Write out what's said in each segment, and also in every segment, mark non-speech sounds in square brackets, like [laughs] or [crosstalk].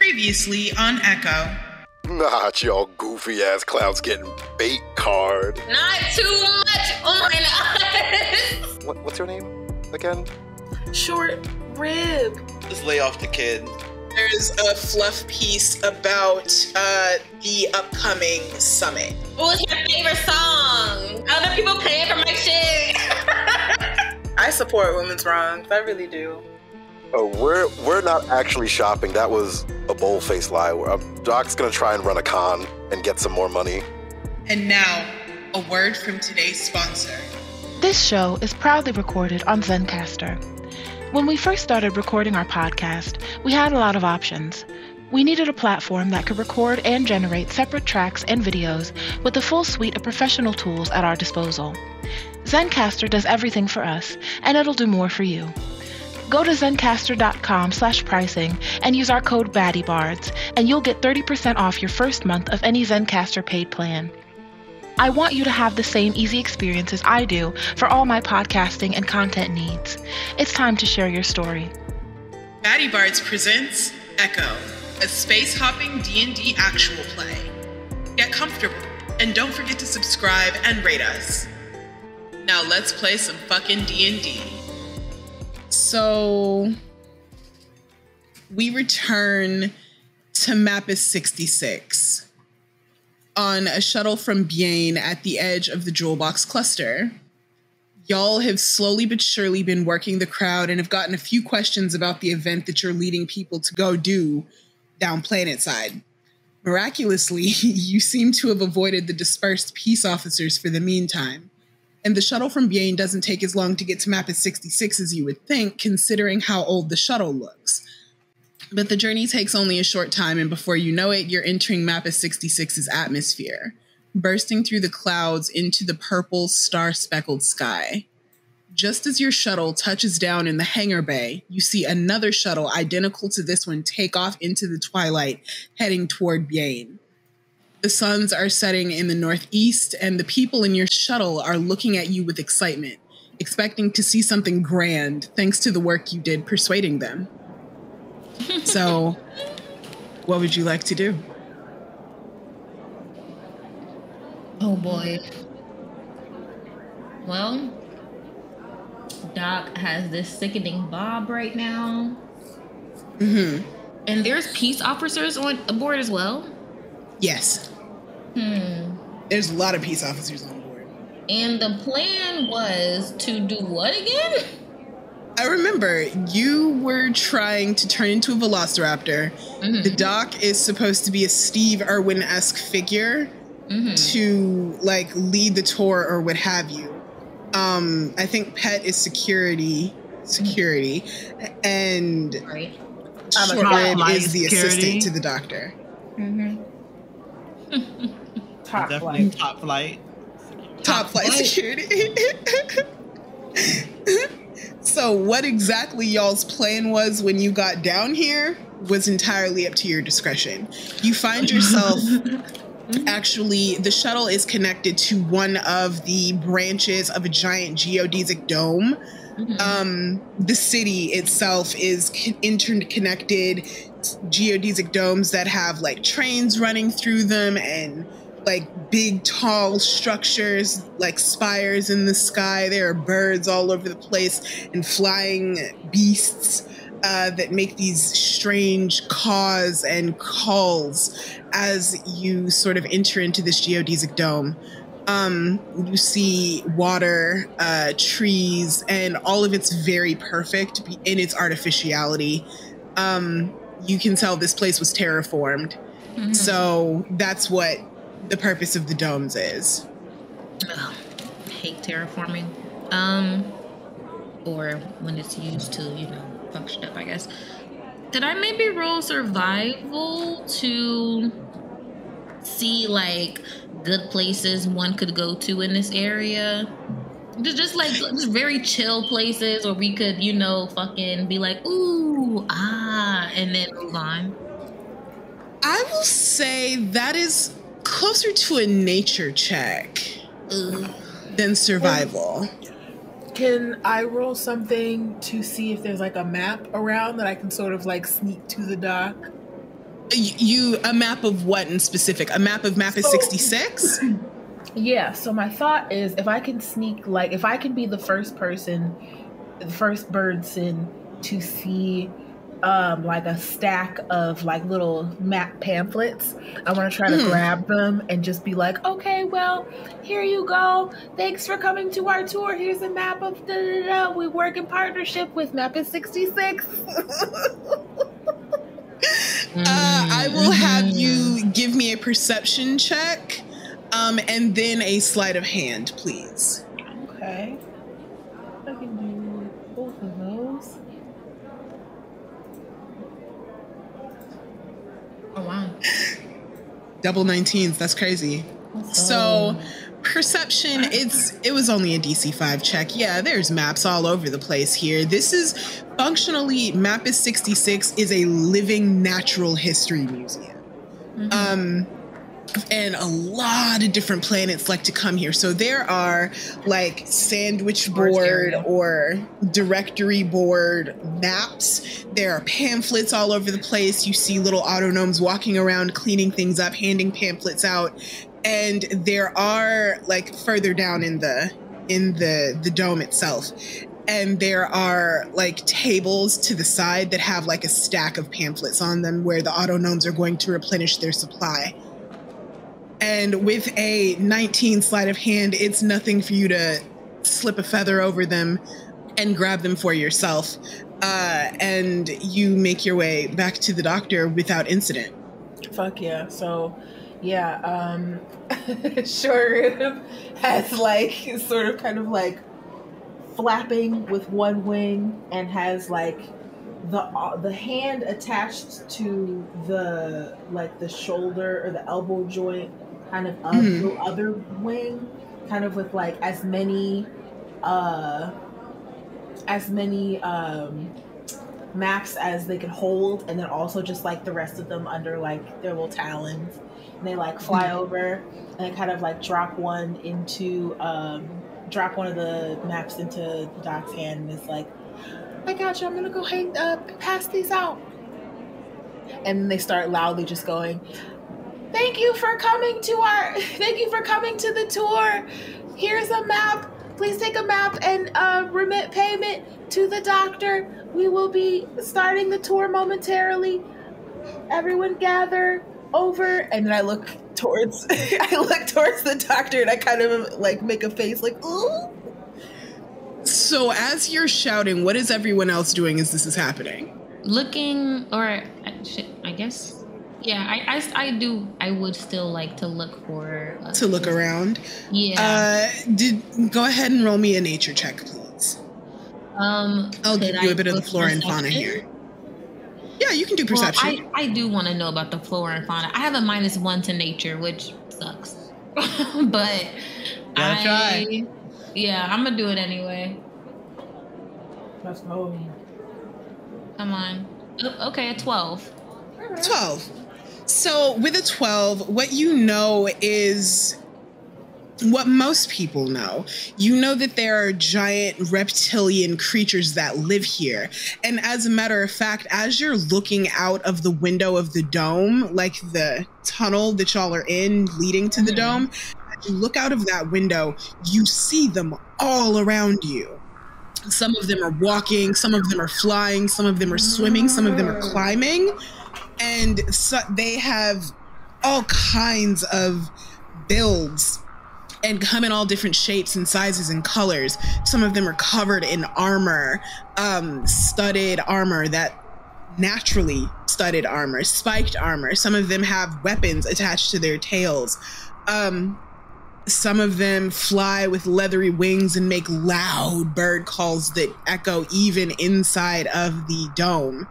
Previously on Echo. Not y'all goofy ass clowns getting bait card. Not too much on us. [laughs] What, what's your name again? Short rib. Just lay off the kid. There's a fluff piece about uh, the upcoming summit. What's your favorite song? Other people paying for my shit. [laughs] I support women's wrongs. I really do. Oh, we're we're not actually shopping. That was a bold-faced lie. Uh, Doc's gonna try and run a con and get some more money. And now, a word from today's sponsor. This show is proudly recorded on Zencastr. When we first started recording our podcast, we had a lot of options. We needed a platform that could record and generate separate tracks and videos with a full suite of professional tools at our disposal. Zencastr does everything for us, and it'll do more for you. Go to zencastr.com slash pricing and use our code BADDIEBARDS, and you'll get 30% off your first month of any Zencastr paid plan. I want you to have the same easy experience as I do for all my podcasting and content needs. It's time to share your story. BaddieBards presents Echo, a space-hopping D&D actual play. Get comfortable, and don't forget to subscribe and rate us. Now let's play some fucking D&D. So we return to Mappus 66 on a shuttle from Bienne at the edge of the Jewel Box cluster. Y'all have slowly but surely been working the crowd and have gotten a few questions about the event that you're leading people to go do down planet side. Miraculously, [laughs] you seem to have avoided the dispersed peace officers for the meantime. And the shuttle from Bienne doesn't take as long to get to Mappus 66 as you would think, considering how old the shuttle looks. But the journey takes only a short time, and before you know it, you're entering Mappus 66's atmosphere, bursting through the clouds into the purple, star speckled sky. Just as your shuttle touches down in the hangar bay, you see another shuttle identical to this one take off into the twilight, heading toward Bienne. The suns are setting in the northeast, and the people in your shuttle are looking at you with excitement, expecting to see something grand thanks to the work you did persuading them. [laughs] so, what would you like to do? Oh boy. Well, Doc has this sickening bob right now. Mm-hmm. And there's peace officers on aboard as well. Yes. Hmm. There's a lot of peace officers on board. And the plan was to do what again? I remember you were trying to turn into a velociraptor. Mhm. The doc is supposed to be a Steve Irwin esque figure Mhm. to like lead the tour or what have you. Um, I think Pet is security, security, and Right. I'm Short Rib is the security. assistant to the doctor. Mm-hmm. Top Definitely flight. top flight. Top flight flight. security. [laughs] so, what exactly y'all's plan was when you got down here was entirely up to your discretion. You find yourself [laughs] actually, the shuttle is connected to one of the branches of a giant geodesic dome. Um, the city itself is co- interconnected geodesic domes that have like trains running through them and like big tall structures like spires in the sky there are birds all over the place and flying beasts uh, that make these strange caws and calls as you sort of enter into this geodesic dome um, you see water, uh, trees, and all of it's very perfect in its artificiality. Um, you can tell this place was terraformed. So that's what the purpose of the domes is. Ugh, hate terraforming. Um, or when it's used to, you know, function up, I guess. Did I maybe roll survival to see like good places one could go to in this area? Just, just like just very chill places where we could, you know, fucking be like, ooh, ah, and then move on. I will say that is closer to a nature check Ugh. than survival. Can I roll something to see if there's like a map around that I can sort of like sneak to the doc? You a map of what in specific? A map of Mappus 66? [clears throat] Yeah, so my thought is if I can sneak, like, if I can be the first person, the first birdson to see, um, like a stack of like little map pamphlets, I want to try to Hmm. grab them and just be like, okay, well, here you go. Thanks for coming to our tour. Here's a map of da da da. We work in partnership with Mappus 66. [laughs] Uh, I will have you give me a perception check um, and then a sleight of hand, please. okay. I can do both of those. Oh wow. Double 19s, that's crazy. So perception it's it was only a DC 5 check. Yeah, there's maps all over the place here. This is functionally Mappus 66 is a living natural history museum. Mhm. Um and a lot of different planets like to come here. So there are like sandwich board or directory board maps. There are pamphlets all over the place. You see little autonomes walking around cleaning things up, handing pamphlets out. And there are like further down in the in the the dome itself. And there are like tables to the side that have like a stack of pamphlets on them where the autonomes are going to replenish their supply. And with a 19 sleight of hand, it's nothing for you to slip a feather over them and grab them for yourself. Uh, and you make your way back to the doctor without incident. Fuck yeah. So, yeah, um, [laughs] Short Rib has like sort of kind of like flapping with one wing and has like the uh, the hand attached to the like the shoulder or the elbow joint kind of of Mhm. the other wing kind of with like as many uh as many um maps as they can hold and then also just like the rest of them under like their little talons. And they like fly over and they kind of like drop one into um drop one of the maps into the doc's hand and it's like i got you i'm gonna go hang uh pass these out. And they start loudly just going thank you for coming to our [laughs] thank you for coming to the tour here's a map please take a map and uh, remit payment to the doctor we will be starting the tour momentarily everyone gather over and then i look towards [laughs] i look towards the doctor and i kind of like make a face like ooh So, as you're shouting, what is everyone else doing as this is happening? Looking or uh, shit, I guess. Yeah, I, I, I do. I would still like to look for uh, To look around. Yeah. Uh, did go ahead and roll me a nature check, please. um. I'll give you I a bit of the flora and fauna perception? here. Yeah, you can do Well, perception. I, I do want to know about the flora and fauna. I have a minus one to nature, which sucks. [laughs] but Gotta I, try. Yeah, I'm gonna do it anyway. let's go Come on. Oh, okay, a twelve. 12. So, with a 12, what you know is what most people know. You know that there are giant reptilian creatures that live here. And as a matter of fact, as you're looking out of the window of the dome, like the tunnel that y'all are in leading to the Mhm. dome, as you look out of that window, you see them all around you. Some of them are walking, some of them are flying, some of them are swimming, some of them are climbing. And so they have all kinds of builds and come in all different shapes and sizes and colors. Some of them are covered in armor, um, studded armor that naturally studded armor, spiked armor. Some of them have weapons attached to their tails. Um, some of them fly with leathery wings and make loud bird calls that echo even inside of the dome.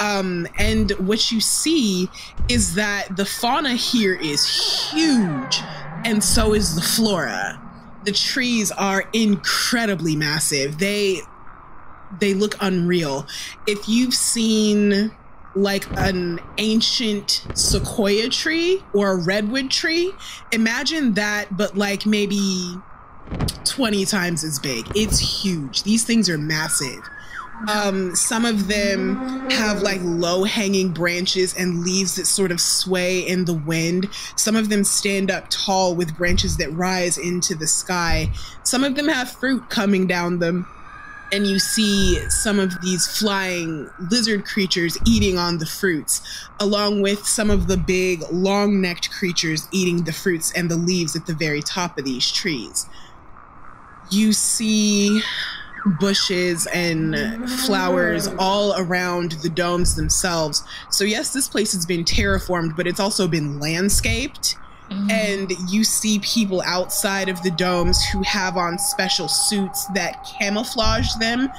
Um, and what you see is that the fauna here is huge, and so is the flora. The trees are incredibly massive. They they look unreal. If you've seen like an ancient sequoia tree or a redwood tree, imagine that, but like maybe 20 times as big. It's huge. These things are massive. Um, some of them have like low hanging branches and leaves that sort of sway in the wind. Some of them stand up tall with branches that rise into the sky. Some of them have fruit coming down them. And you see some of these flying lizard creatures eating on the fruits, along with some of the big, long necked creatures eating the fruits and the leaves at the very top of these trees. You see bushes and flowers all around the domes themselves. So, yes, this place has been terraformed, but it's also been landscaped. Mhm. And you see people outside of the domes who have on special suits that camouflage them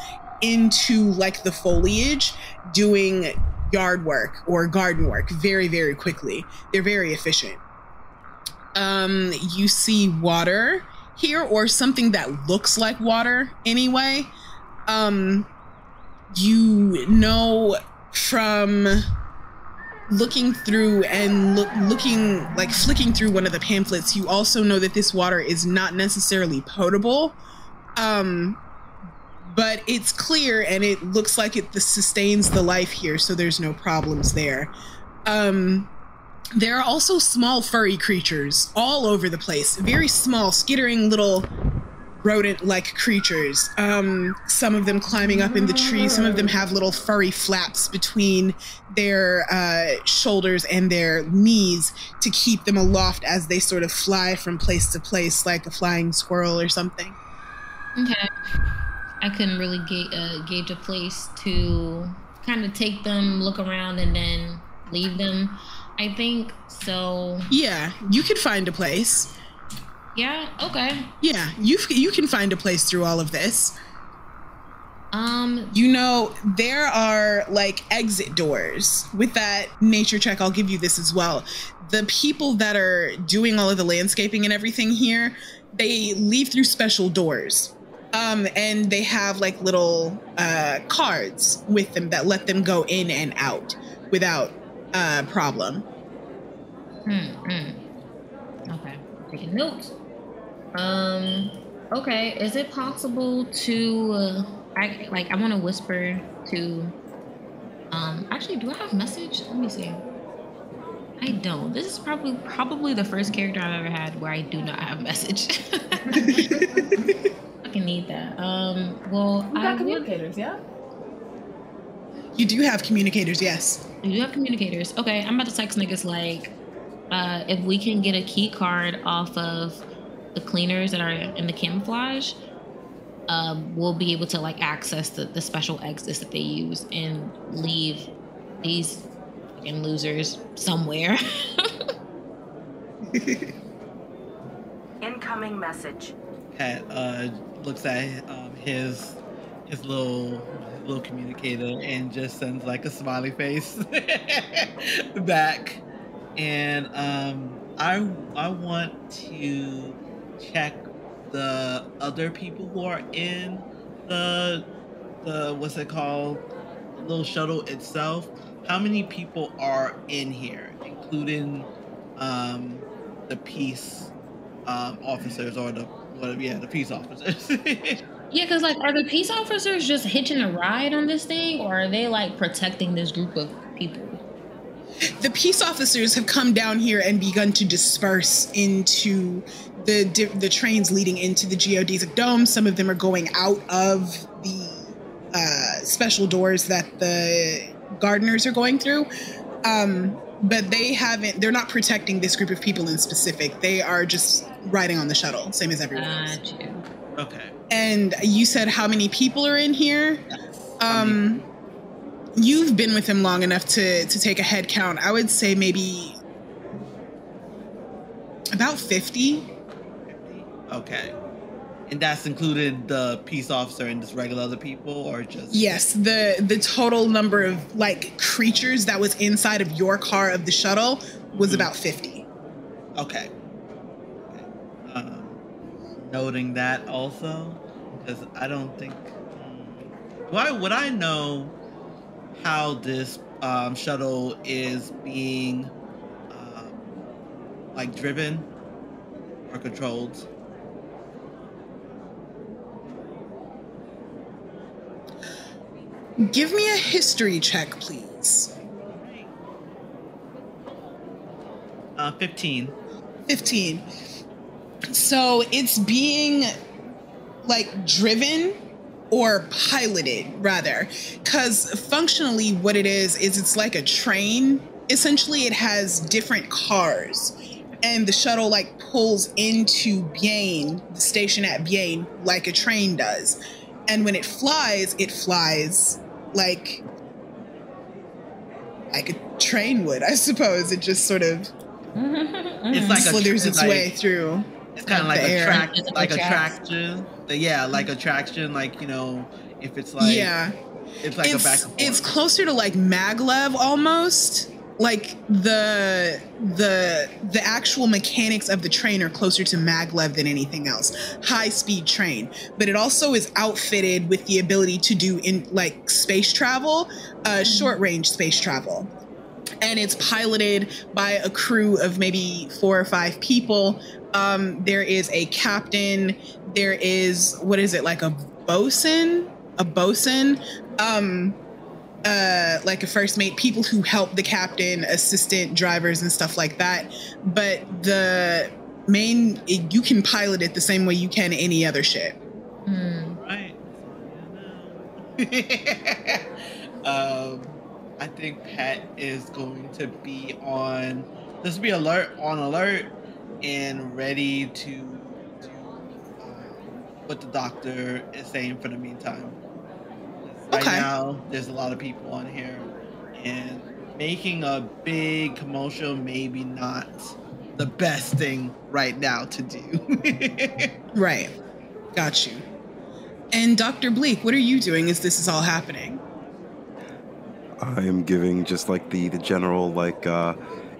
into like the foliage doing yard work or garden work very, very quickly. They're very efficient. Um, you see water here or something that looks like water anyway. Um, you know from looking through and look, looking like flicking through one of the pamphlets you also know that this water is not necessarily potable um but it's clear and it looks like it sustains the life here so there's no problems there um there are also small furry creatures all over the place very small skittering little rodent like creatures um some of them climbing up in the trees some of them have little furry flaps between their uh, shoulders and their knees to keep them aloft as they sort of fly from place to place like a flying squirrel or something Okay. I couldn't really ga- uh, gauge a place to kind of take them, look around, and then leave them. I think so. yeah you could find a place Yeah. Okay. yeah you you can find a place through all of this Um. you know there are like exit doors with that nature check i'll give you this as well the people that are doing all of the landscaping and everything here they leave through special doors um and they have like little uh cards with them that let them go in and out without uh problem Hmm. hmm. Okay. Taking notes. Um. Okay. Is it possible to? Uh, I like. I want to whisper to. Um. Actually, do I have message? Let me see. I don't. This is probably probably the first character I've ever had where I do not have message. [laughs] [laughs] I can need that. Um. Well, We I got would, communicators, yeah? You do have communicators yes You do have communicators. Okay, I'm about to text niggas like, uh, if we can get a key card off of the cleaners that are in the camouflage, um, we'll be able to like access the, the special exits that they use and leave these fucking losers somewhere. [laughs] Incoming message. Pet uh, looks at um, his his little his little communicator and just sends like a smiley face [laughs] back. And um, I I want to check the other people who are in the the what's it called the little shuttle itself. How many people are in here, including um, the peace um, officers or the yeah the peace officers. [laughs] yeah, because like, are the peace officers just hitching a ride on this thing, or are they like protecting this group of people? the peace officers have come down here and begun to disperse into the the trains leading into the geodesic dome. Some of them are going out of the uh, special doors that the gardeners are going through. Um, but they haven't. They're not protecting this group of people in specific. They are just riding on the shuttle, same as everyone else. Got okay. And you said how many people are in here? Um, you've been with him long enough to to take a head count. I would say maybe about fifty. Okay. And that's included the peace officer and just regular other people, or just Yes, the the total number of like creatures that was inside of your car of the shuttle was Mhm. about fifty. Okay. Noting that also, because I don't think. Why would I know how this um, shuttle is being um, like driven or controlled? Give me a history check, please. Uh, 15. 15. So it's being like driven or piloted rather because functionally what it is is it's like a train essentially it has different cars and the shuttle like pulls into Bienne, the station at Bienne, like a train does. And when it flies, it flies like like a train would, I suppose. It just sort of [laughs] It's like slithers a, its like, way through. It's kind of like the a track, like a tracks. traction. Yeah, like a traction. Like you know, if it's like yeah. it's like it's, a back it's closer to like maglev almost like the the the actual mechanics of the train are closer to maglev than anything else high speed train but it also is outfitted with the ability to do in like space travel uh short range space travel and it's piloted by a crew of maybe four or five people um there is a captain there is what is it like a bosun a bosun um uh like a first mate people who help the captain assistant drivers and stuff like that but the main you can pilot it the same way you can any other ship Hmm. right. [laughs] um, I think Pet is going to be on. Just be alert, on alert, and ready to do uh, what the doctor is saying for the meantime. 'Cause Right now, there's a lot of people on here, and making a big commercial maybe not the best thing right now to do. [laughs] right got you and dr bleak what are you doing as this is all happening I am giving just like the the general like uh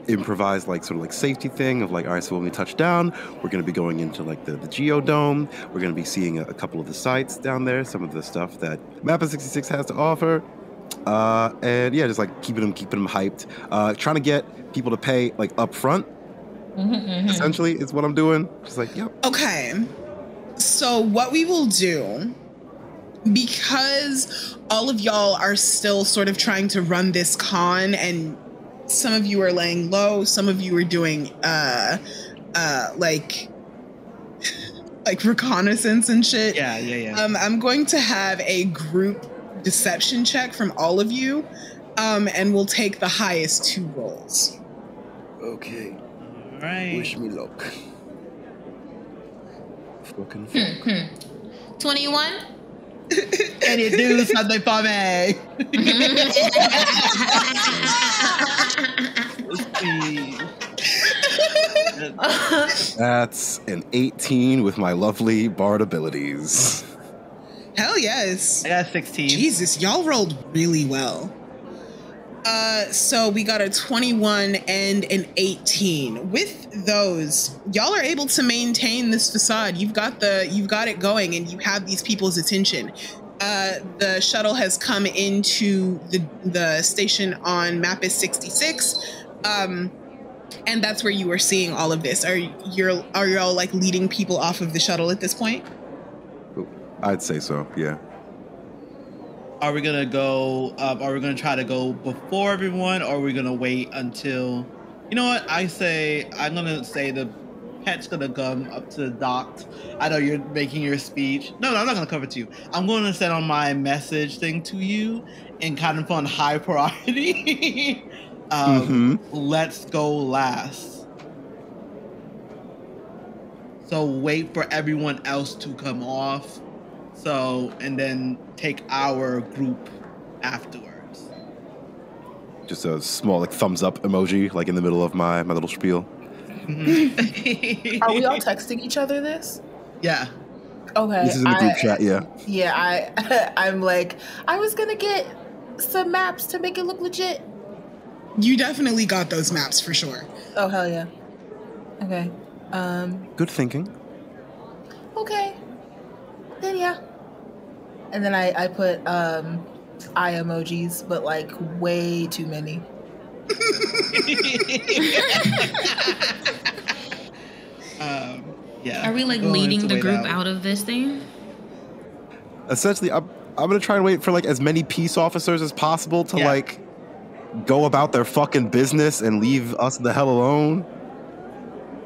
improvised like sort of like safety thing of like all right so when we touch down we're going to be going into like the, the geodome. We're going to be seeing a, a couple of the sites down there some of the stuff that Mappus 66 has to offer. Uh and yeah just like keeping them keeping them hyped. Uh trying to get people to pay like up front essentially is what i'm doing. Just like yep. Okay. So what we will do because all of y'all are still sort of trying to run this con and some of you are laying low, some of you are doing uh uh like [laughs] like reconnaissance and shit. yeah, yeah, yeah. Um I'm going to have a group deception check from all of you. Um and we'll take the highest two rolls. okay All right. Wish me luck fucking Hmm. 21? And you do something for me. That's an 18 with my lovely bard abilities. Hell yes. I got 16. Jesus, y'all rolled really well. Uh, so we got a 21 and an 18. With those, y'all are able to maintain this facade. You've got the you've got it going and you have these people's attention. Uh, the shuttle has come into the the station on Mappus 66. Um, and that's where you are seeing all of this. Are you're are y'all like leading people off of the shuttle at this point? I'd say so, yeah. Are we gonna go? Um, are we gonna try to go before everyone, or are we gonna wait until? You know what? I say I'm gonna say the pet's gonna come up to the doc. I know you're making your speech. No, no, I'm not gonna cover it to you. I'm going to send on my message thing to you, and kind of on high [laughs] priority. um, Mhm. Let's go last. So wait for everyone else to come off. So and then take our group afterwards. Just a small like thumbs up emoji, like in the middle of my, my little spiel. [laughs] Are we all texting each other this? Yeah. Okay. This is in the group I- chat, yeah. Yeah, I [laughs] I'm like, I was gonna get some maps to make it look legit. You definitely got those maps for sure. Oh hell yeah. Okay. Um, Good thinking. okay. Then yeah. And then I, I put um eye emojis, but like way too many. um, yeah. Are we like We'll leading the wait group out. of this thing? Essentially, I'm, I'm gonna try and wait for like as many peace officers as possible to Yeah. like go about their fucking business and leave us the hell alone.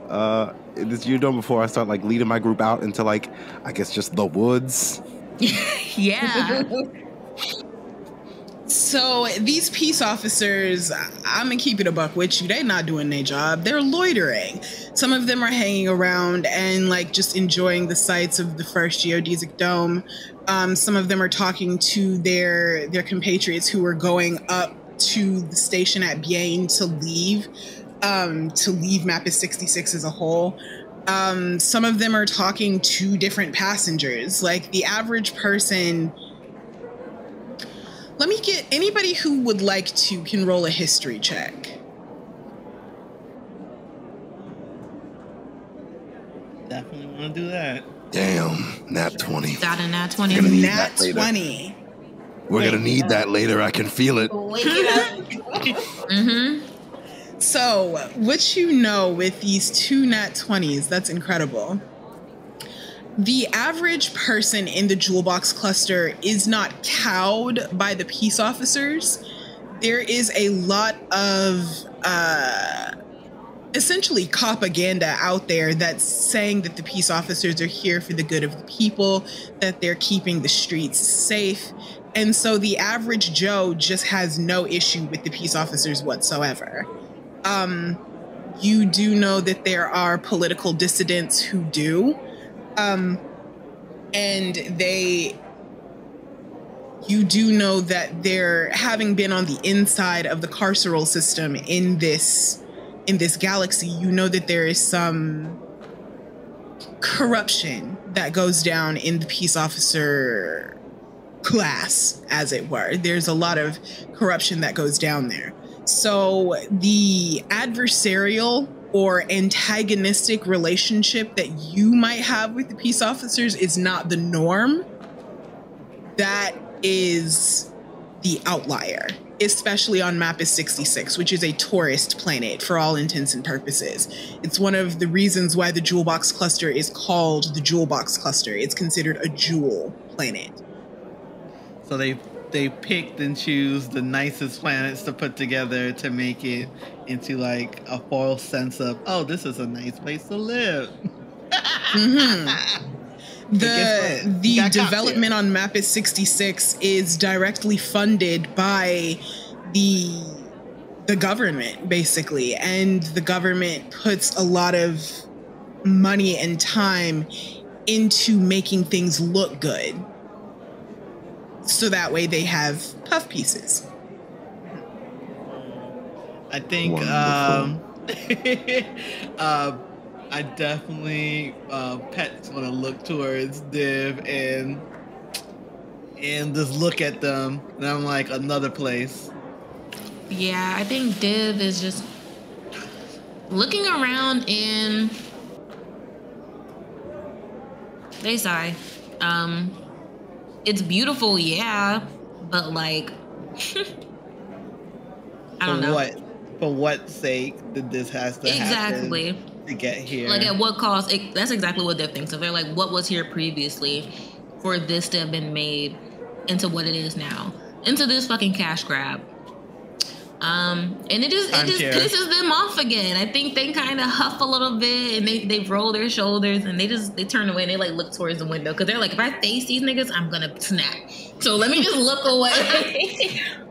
Uh, this you done before I start like leading my group out into like I guess just the woods. [laughs] yeah. So these peace officers, I'm gonna keep it a buck with you. They're not doing their job. They're loitering. Some of them are hanging around and like just enjoying the sights of the first geodesic dome. Um, some of them are talking to their their compatriots who are going up to the station at Bienne to leave, um, to leave Mapis 66 as a whole. Um, some of them are talking to different passengers. Like the average person let me get anybody who would like to can roll a history check. Definitely want to do that. Damn, nat twenty. Got a nat 20. Gonna need Nat that later. 20. We're gonna need that later. I can feel it. Wake it. [laughs] Mm-hmm. So, what you know with these two nat 20s, that's incredible. The average person in the jewel box cluster is not cowed by the peace officers. There is a lot of uh, essentially propaganda out there that's saying that the peace officers are here for the good of the people, that they're keeping the streets safe. And so the average Joe just has no issue with the peace officers whatsoever. Um, you do know that there are political dissidents who do. Um, and they you do know that they're having been on the inside of the carceral system in this in this galaxy you know that there is some corruption that goes down in the peace officer class as it were there's a lot of corruption that goes down there so the adversarial or antagonistic relationship that you might have with the peace officers is not the norm. That is the outlier, especially on Mapis 66, which is a tourist planet for all intents and purposes. It's one of the reasons why the Jewel Box cluster is called the Jewel Box cluster. It's considered a jewel planet. So they they picked and choose the nicest planets to put together to make it into like a false sense of oh this is a nice place to live. [laughs] Mhm. the the development on Mapis 66 is directly funded by the the government basically and the government puts a lot of money and time into making things look good so that way they have puff pieces I think um, [laughs] uh, I definitely uh, Pet's gonna look towards Div and and just look at them, and I'm like another place. Yeah, I think Div is just looking around in. They sigh. Um, it's beautiful, yeah, but like, [laughs] I don't for know. what for what sake did this has to Exactly. happen to get here? Like at what cost? It, that's exactly what they're thinking. So they're like, what was here previously for this to have been made into what it is now, into this fucking cash grab. Um, and it just it just Timeshare. pisses them off again. I think they kind of huff a little bit and they they roll their shoulders and they just they turn away and they like look towards the window because they're like, if I face these niggas, I'm gonna snap. So let me just look away. [laughs]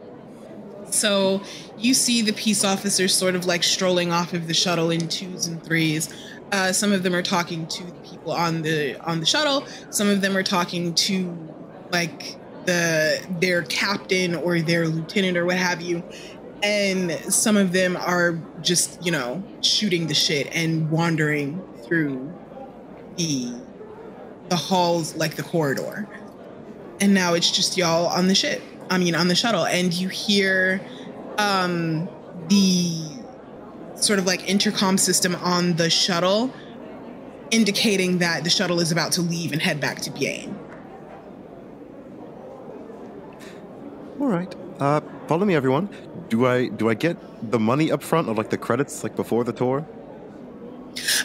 So you see the peace officers sort of like strolling off of the shuttle in twos and threes. Uh, some of them are talking to the people on the on the shuttle. Some of them are talking to like the their captain or their lieutenant or what have you. And some of them are just you know shooting the shit and wandering through the the halls like the corridor. And now it's just y'all on the ship. I mean on the shuttle and you hear um the sort of like intercom system on the shuttle indicating that the shuttle is about to leave and head back to Bienne. All right. Uh, follow me, everyone. Do I do I get the money up front or like the credits like before the tour?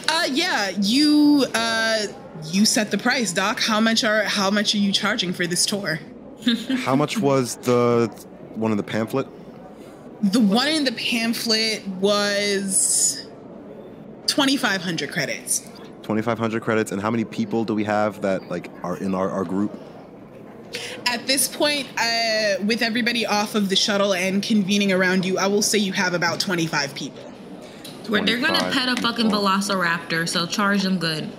Uh yeah, you uh you set the price, Doc. How much are how much are you charging for this tour? [laughs] How much was the one in the pamphlet? The one in the pamphlet was 2,500 credits. 2,500 credits. And how many people do we have that like are in our, our group? At this point, uh, with everybody off of the shuttle and convening around you, I will say you have about 25 people. Where they're gonna 25 pet a fucking people. velociraptor, so charge them good.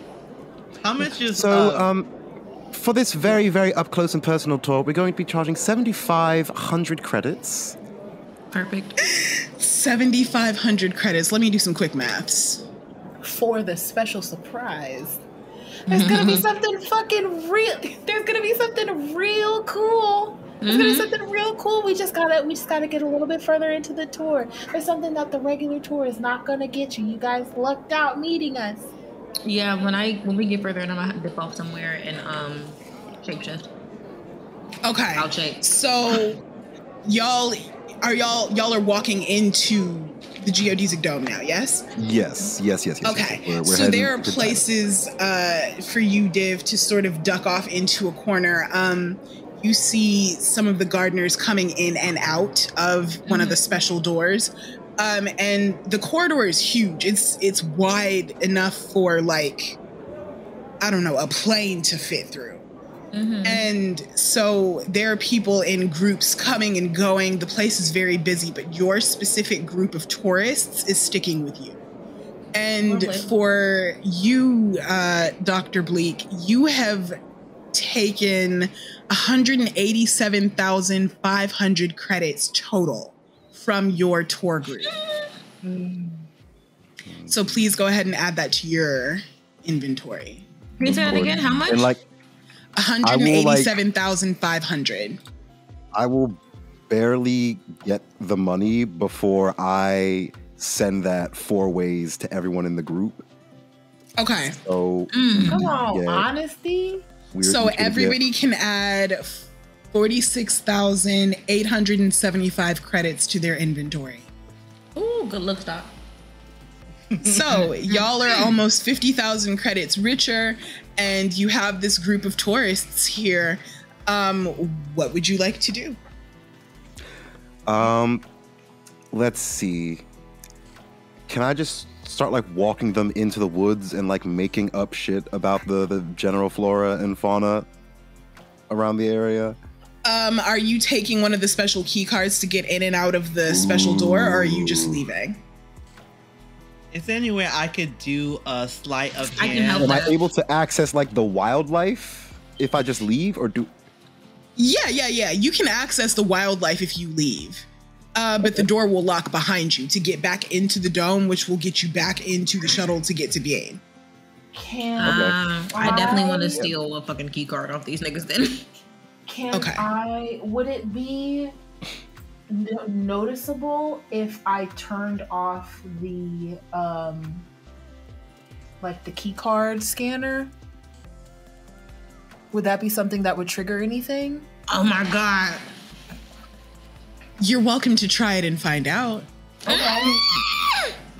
How much is So, uh, um, for this very, very up close and personal tour, we're going to be charging 7,500 credits. Perfect. 7,500 credits. Let me do some quick maths. for the special surprise. There's gonna be something fucking real. There's gonna be something real cool. There's gonna be Mhm. something real cool. We just gotta, we just gotta get a little bit further into the tour. There's something that the regular tour is not gonna get you. You guys lucked out meeting us. Yeah, when I when we get further in, I'm gonna dip off somewhere and um shapeshift. Okay. I'll shake. So, y'all are y'all y'all are walking into the geodesic dome now, yes? Yes, yes, yes, yes. Okay. yes. We're- we're so there are places uh, for you, Div, to sort of duck off into a corner. Um, you see some of the gardeners coming in and out of one of the special doors. Um, and the corridor is huge. It's it's wide enough for like I don't know, a plane to fit through. Mhm. And so there are people in groups coming and going. The place is very busy, but your specific group of tourists is sticking with you. And Lovely. for you, uh, Dr. Bleak, you have taken 187,500 credits total from your tour group. [gasps] So please go ahead and add that to your inventory. Can you say that again? How much? And like, will, like- 187,500. I will barely get the money before I send that four ways to everyone in the group. Okay. So, Mm. Come on, Yeah. honesty. we're So each get- everybody can add 46,875 credits to their inventory. Ooh, good looks, Doc. So [laughs] y'all are almost 50,000 credits richer and you have this group of tourists here. Um, what would you like to do? Um, let's see. Can I just start like walking them into the woods and like making up shit about the the general flora and fauna around the area? Um, are you taking one of the special key cards to get in and out of the special door or are you just leaving? Is there any way I could do a sleight of I can hand? help Am I able to access like the wildlife if I just leave or do? Yeah, yeah, yeah. You can access the wildlife if you leave. Uh, but the door will lock behind you to get back into the dome, which will get you back into the shuttle to get to Bienne. Can Uh, I definitely want I- to steal a fucking key card off these niggas then. Can Okay. I? Would it be no- noticeable if I turned off the um, like the key card scanner? Would that be something that would trigger anything? oh my god. You're welcome to try it and find out. Okay. [gasps]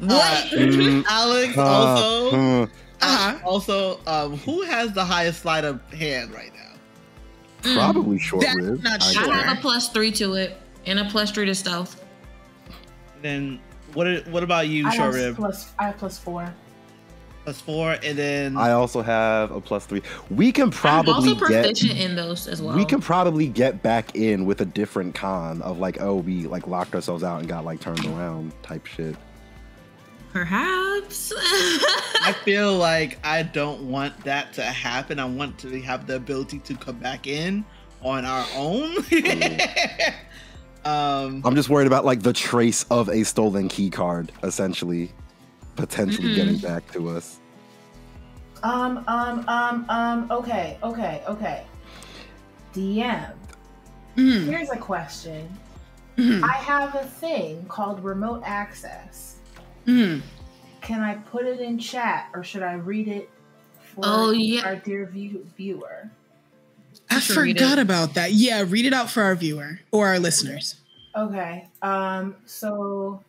What? Mm, [laughs] Alix uh, also uh, Uh-huh. also um who has the highest sleight of hand right now? probably short That's not I sure. I have a plus three to it and a plus three to stealth. Then what what about you, I short rib? plus. I have plus four. Plus four, and then I also have a plus three. We can probably I'm also get. proficient in those as well. We can probably get back in with a different con of like, oh, we like locked ourselves out and got like turned around type shit. Perhaps. [laughs] I feel like I don't want that to happen. I want to have the ability to come back in on our own. [laughs] um, I'm just worried about like the trace of a stolen key card, essentially, potentially Mhm. getting back to us. Um. Um. Um. Um. Okay. Okay. Okay. DM. Mhm, Here's a question. mhm, I have a thing called remote access. mhm. Can I put it in chat or should I read it for Oh, yeah. our dear view- viewer? I read forgot about that. Yeah, read it out for our viewer or our listeners. Okay. Um so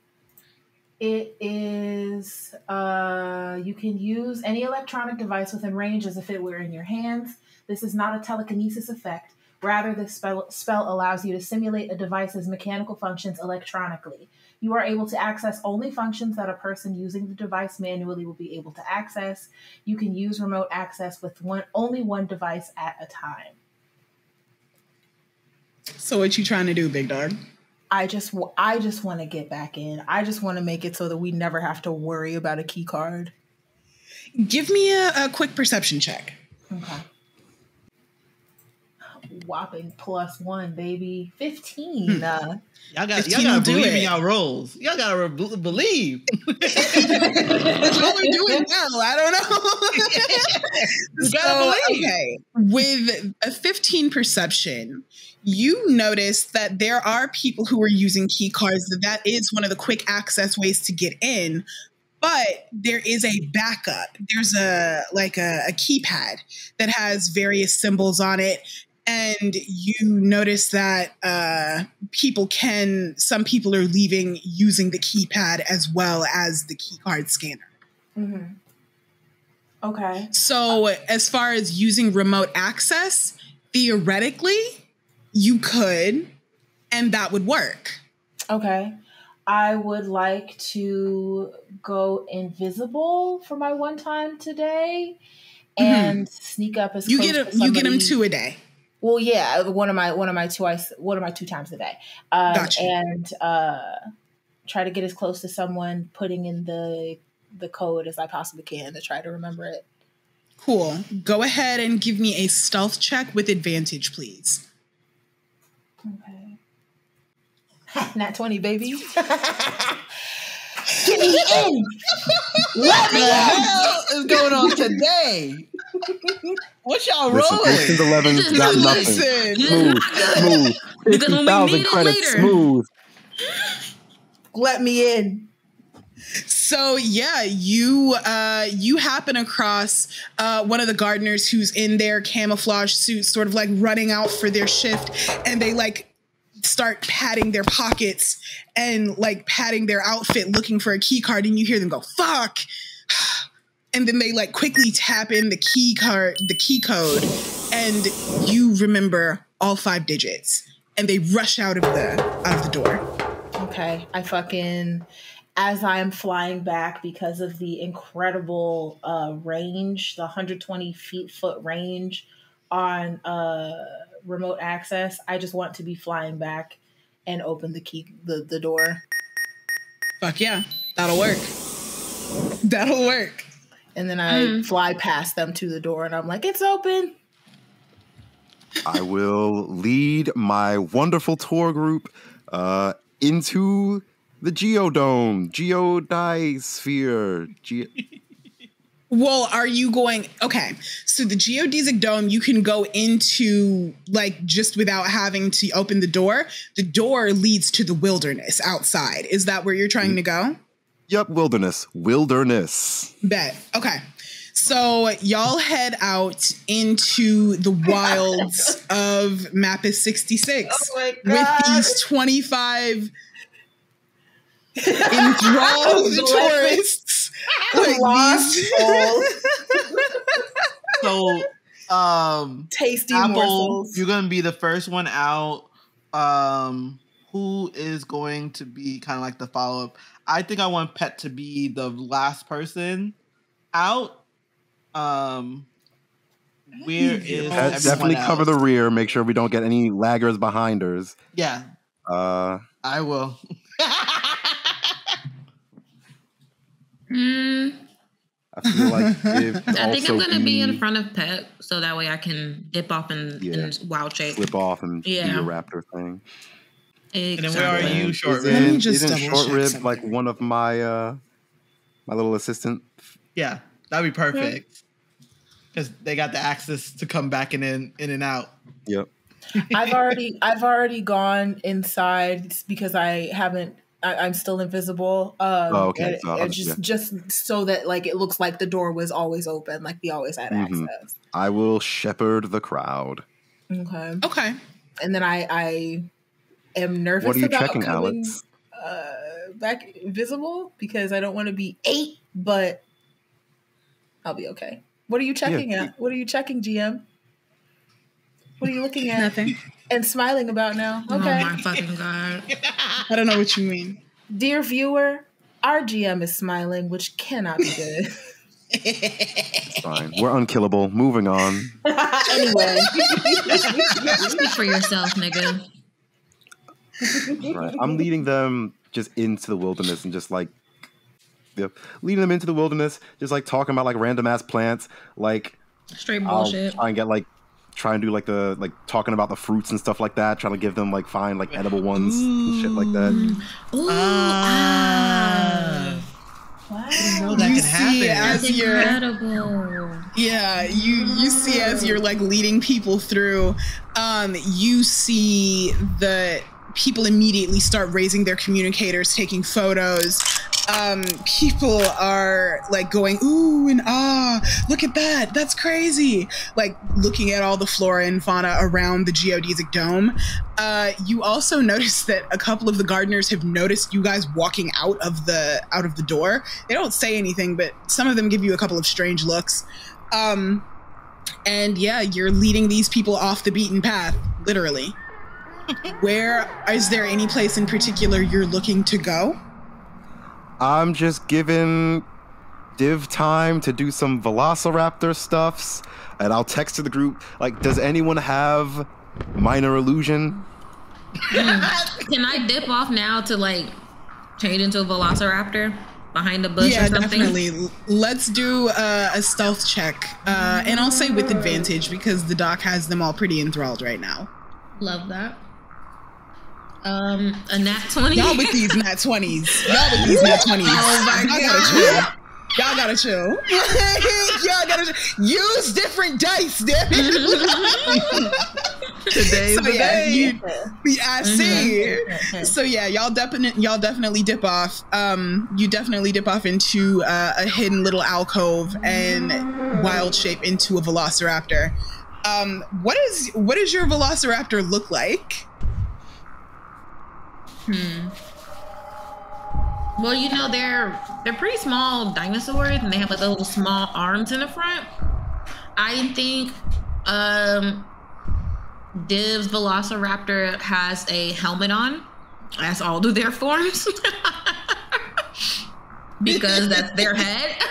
it is uh you can use any electronic device within range as if it were in your hands. This is not a telekinesis effect. Rather, this spell, spell allows you to simulate a device's mechanical functions electronically. You are able to access only functions that a person using the device manually will be able to access. You can use remote access with one only one device at a time. So what you trying to do, big dog? I just I just want to get back in. I just want to make it so that we never have to worry about a key card. Give me a, a quick perception check. Okay. Whopping plus one, baby. 15. Uh, Y'all got 15 y'all got to believe it. in y'all roles. Y'all got to re- believe. [laughs] [laughs] What we're doing well. I don't know. [laughs] You gotta believe. okay. With a 15 perception, you notice that there are people who are using key cards, that that is one of the quick access ways to get in. But there is a backup. There's a like a, a keypad that has various symbols on it. And you notice that uh, people can, some people are leaving using the keypad as well as the key card scanner. mhm. Okay. So, as far as using remote access, theoretically, you could, and that would work. Okay. I would like to go invisible for my one time today and sneak up as Mm-hmm. You close get a, you get them two a day. Well, yeah, one of my one of my two I one of my two times a day, um, Gotcha. and uh, try to get as close to someone putting in the the code as I possibly can to try to remember it. Cool. Go ahead and give me a stealth check with advantage, please. Okay. [laughs] Nat twenty, baby. Get me [laughs] in. Let What me the in. hell is going on today? What y'all Listen, rolling? Ocean's Eleven's got nothing. Listen. Smooth, smooth. Because when we 50,000 need it credits, later. smooth. Let me in. So yeah, you uh, you happen across uh, one of the gardeners who's in their camouflage suit, sort of like running out for their shift, and they like start patting their pockets and like patting their outfit, looking for a key card, and you hear them go "fuck," [sighs] and then they like quickly tap in the key card, the key code, and you remember all five digits, and they rush out of the out of the door. Okay, I fucking as I am flying back because of the incredible uh, range, the 120 feet foot range on uh, remote access. I just want to be flying back and open the key the, the door, Fuck yeah, that'll work. That'll work. and then I fly past them to the door, and I'm like, "It's open." I will lead my wonderful tour group uh, into the Geodome, Geodisphere. Ge- Well, are you going? Okay, so the geodesic dome, you can go into like just without having to open the door. The door leads to the wilderness outside. Is that where you're trying to go? yep, wilderness, wilderness. Bet. Okay. So y'all head out into the [laughs] wilds of Mappus 66 Oh with these 25 enthralled [laughs] tourists. [laughs] Like [laughs] Lost these- souls, [laughs] So, um, tasty Apple, morsels. you're gonna be the first one out. Um, who is going to be kind of like the follow up? I think I want Pet to be the last person out. Um, where is Pet, everyone definitely cover the rear. Make sure we don't get any laggers behind us. Yeah, Uh, I will. Mm, I feel like if [laughs] I think I'm gonna be in front of Pet, so that way I can dip off and, Yeah. and wild shape. flip off and do Yeah. your raptor thing. And then where are you, Short isn't, Let me Rib? just isn't short rib something. like one of my uh my little assistant? Yeah, that'd be perfect. Because they got the access to come back and in in and out. Yep. I've already I've already gone inside because I haven't I, I'm still invisible. Um, Oh, okay. and- So, and just yeah. just so that like it looks like the door was always open, like we always had Mhm. access. I will shepherd the crowd. Okay, Okay. and then I I am nervous What are you about checking, coming Alix? uh, back visible because I don't want to be eight, but I'll be okay. What are you checking at? What are you checking, GM? What are you looking at Nothing. And smiling about now? Oh my fucking god. I don't know what you mean. Dear viewer, our GM is smiling, which cannot be good. [laughs] It's fine. We're unkillable. Moving on. [laughs] anyway. Speak for yourself, nigga. Right. I'm leading them just into the wilderness and just like yep, leading them into the wilderness, just like talking about like random ass plants. Like Straight I'll bullshit. try and get like try and do like the like talking about the fruits and stuff like that, trying to give them like find like edible ones and shit like that. Ooh, Ah. ah. know that You can see happen. as That's you're incredible. Yeah, you you see as you're like leading people through, um, you see the people immediately start raising their communicators, taking photos. Um, people are like going ooh and ah, look at that, that's crazy. Like looking at all the flora and fauna around the geodesic dome. Uh, you also [laughs] notice that a couple of the gardeners have noticed you guys walking out of the out of the door. They don't say anything, but some of them give you a couple of strange looks. Um, and yeah, you're leading these people off the beaten path, literally. Where is there any place in particular you're looking to go? I'm just giving Div time to do some Velociraptor stuffs, and I'll text to the group like, does anyone have minor illusion? [laughs] Can I dip off now to like change into a velociraptor behind a bush yeah, or something? definitely. Let's do uh, a stealth check, uh, and I'll say with advantage because the doc has them all pretty enthralled right now. Love that. Um, a nat twenty. Y'all with these nat twenties. [laughs] Y'all with these nat twenties. Oh my Y'all gotta chill. Y'all gotta chill. [laughs] Y'all gotta chill. use different dice, damn [laughs] it. Today's so the yeah, day. you, yeah, I see. So yeah, y'all definitely y'all definitely dip off. Um, you definitely dip off into uh, a hidden little alcove and wild shape into a velociraptor. Um, what is what does your velociraptor look like? Well, you know they're they're pretty small dinosaurs, and they have like little small arms in the front. I think um, Div's Velociraptor has a helmet on, as all do their forms, because that's their head. [laughs]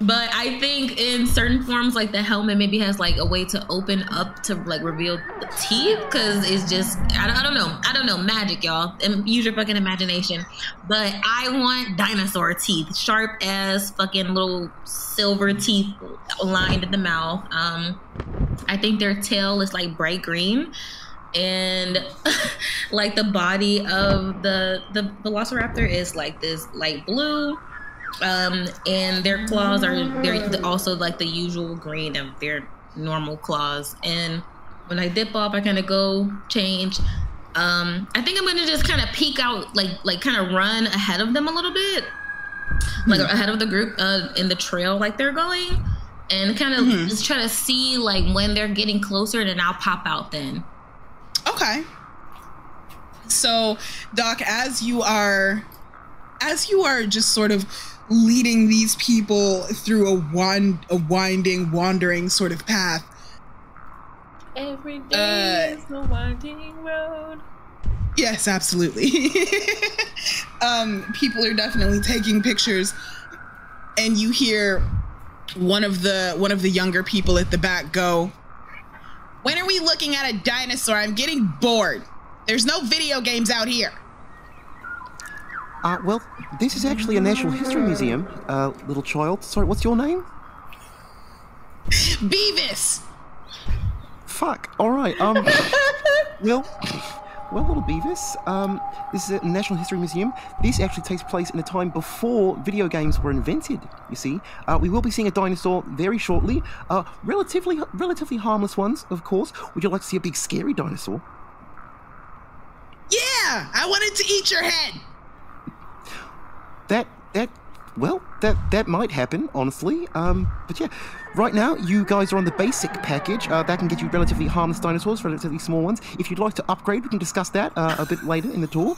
But I think in certain forms, like the helmet maybe has like a way to open up to like reveal the teeth, because it's just I don't, I don't know, I don't know, magic, y'all. And use your fucking imagination. But I want dinosaur teeth, sharp as fucking little silver teeth lined in the mouth. Um, I think their tail is like bright green, and [laughs] like the body of the the Velociraptor is like this light blue um and their claws are they're also like the usual green of their normal claws. And when i dip off i kind of go change. Um i think i'm gonna just kind of peek out like like kind of run ahead of them a little bit. Like ahead of the group uh in the trail like they're going. And kind of Mhm. just try to see like when they're getting closer and then i'll pop out then. Okay. So, Doc, as you are as you are just sort of leading these people through a wind a winding, wandering sort of path, Every day is a winding road. Yes, absolutely. [laughs] um, people are definitely taking pictures, and you hear one of the one of the younger people at the back go, "When are we looking at a dinosaur? I'm getting bored. There's no video games out here." Uh, well, this is actually a National History Museum, uh, little child. Sorry, what's your name? Beavis. Fuck. All right. Um. [laughs] well, well, little Beavis. Um, this is a National History Museum. This actually takes place in a time before video games were invented. You see, uh, we will be seeing a dinosaur very shortly. Uh, relatively, relatively harmless ones, of course. Would you like to see a big, scary dinosaur? Yeah, I wanted to eat your head. That that well, that that might happen, honestly. Um, but yeah, right now you guys are on the basic package. Uh, that can get you relatively harmless dinosaurs, relatively small ones. If you'd like to upgrade, we can discuss that uh, a bit later in the tour.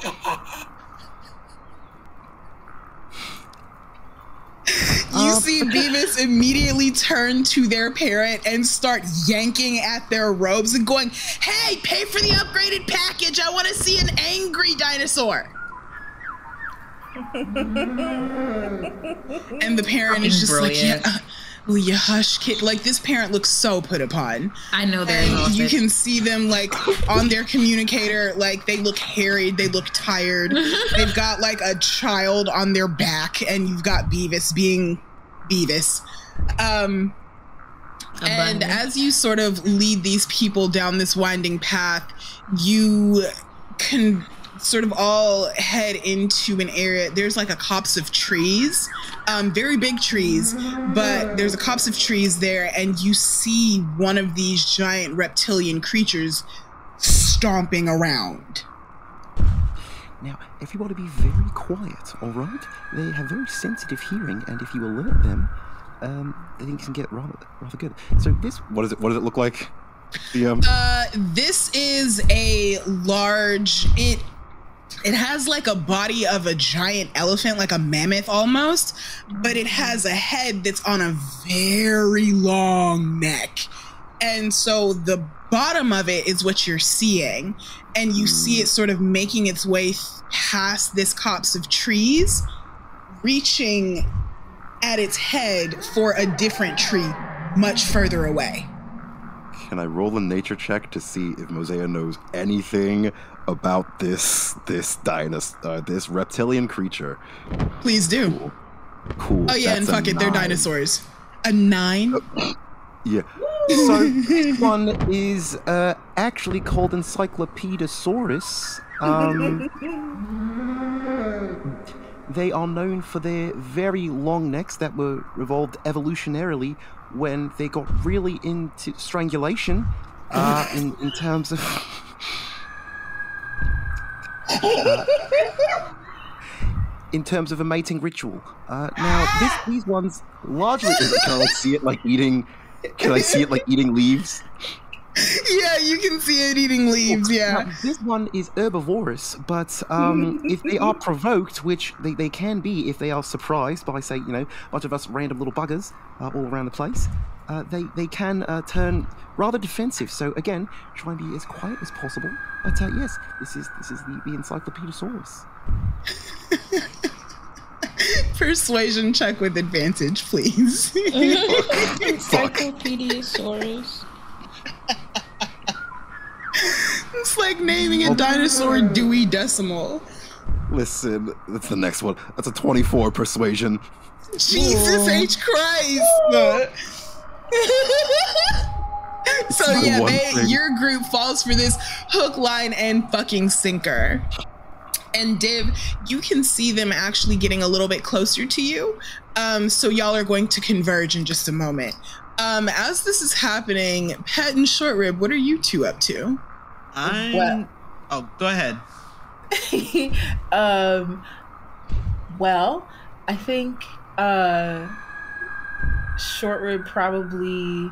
You Uh, see Beavis immediately turn to their parent and start yanking at their robes and going, Hey, pay for the upgraded package. I want to see an angry dinosaur. And the parent is just Brilliant. like, yeah, will you hush, kid? Like this parent looks so put upon. I know they're And you exhausted. can see them like on their communicator, like they look harried, they look tired. [laughs] They've got like a child on their back, and you've got Beavis being Beavis. Um, and as you sort of lead these people down this winding path, you can sort of all head into an area. There's like a copse of trees, um, very big trees, but there's a copse of trees there, and you see one of these giant reptilian creatures stomping around. Now, everybody be very quiet, all right? They have very sensitive hearing, and if you alert them, um, things can get rather, rather good. So this, what is it? What does it look like? The um, Uh, this is a large. It it has like a body of a giant elephant, like a mammoth almost, but it has a head that's on a very long neck, and so the bottom of it is what you're seeing, and you see it sort of making its way past this copse of trees, reaching at its head for a different tree much further away. can I roll a nature check to see if Mozaeya knows anything about this this dinosaur, uh, this reptilian creature? Please do. Cool. Oh yeah, and that's a fuck it, they're dinosaurs. A nine? [laughs] Yeah. So this one is uh, actually called Encyclopedosaurus. Um, [laughs] they are known for their very long necks that were evolved evolutionarily when they got really into strangulation. Uh, in in terms of. [laughs] Uh, in terms of a mating ritual. Uh, now, this, these ones largely [laughs] can I see it like eating? Can I see it like eating leaves? [laughs] yeah, you can see it eating leaves. Yeah. Now, this one is herbivorous, but um, [laughs] if they are provoked, which they, they can be if they are surprised by, say, you know, a bunch of us random little buggers uh, all around the place, uh, they, they can uh, turn rather defensive. So again, try and be as quiet as possible. But uh, yes, this is this is the, the Encyclopedosaurus. [laughs] Persuasion check with advantage, please. Encyclopediasaurus. It's like naming a dinosaur Dewey Decimal. Listen, that's the next one. That's a 24 persuasion. Jesus H. Christ. [laughs] so yeah, they, your group falls for this hook, line, and fucking sinker. And Div, you can see them actually getting a little bit closer to you. Um, so y'all are going to converge in just a moment. Um, as this is happening, Pet and Short Rib, what are you two up to? I'm. Well- Oh, go ahead. [laughs] um well i think uh short rib probably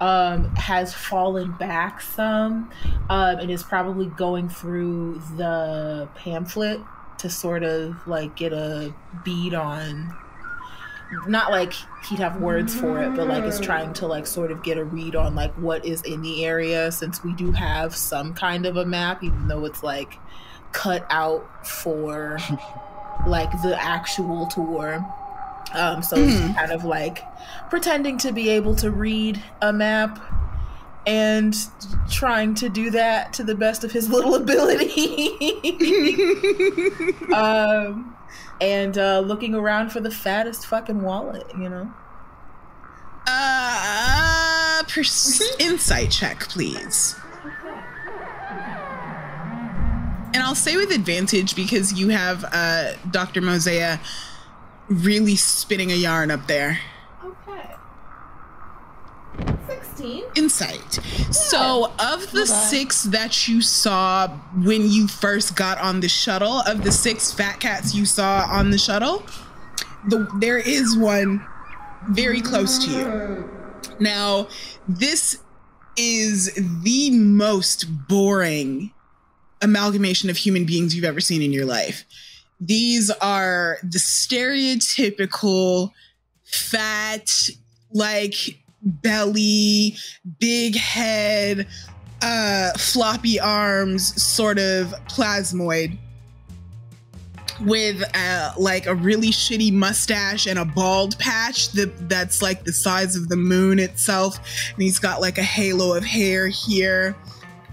um has fallen back some um and is probably going through the pamphlet to sort of like get a bead on not like he'd have words for it but like is trying to like sort of get a read on like what is in the area since we do have some kind of a map even though it's like cut out for [laughs] like the actual tour. Um, so he's Mhm. kind of like pretending to be able to read a map and trying to do that to the best of his [laughs] little ability. [laughs] um, and uh, looking around for the fattest fucking wallet, you know? Uh, pers- insight check, please. And I'll say with advantage because you have uh, Dr. Mozaeya really spinning a yarn up there. Okay. 16. Insight. So, of the six that you saw when you first got on the shuttle, of the six fat cats you saw on the shuttle, the, there is one very close to you. Now, this is the most boring amalgamation of human beings you've ever seen in your life. These are the stereotypical fat, like belly, big head, uh, floppy arms sort of plasmoid with uh, like a really shitty mustache and a bald patch that that's like the size of the moon itself. And he's got like a halo of hair here.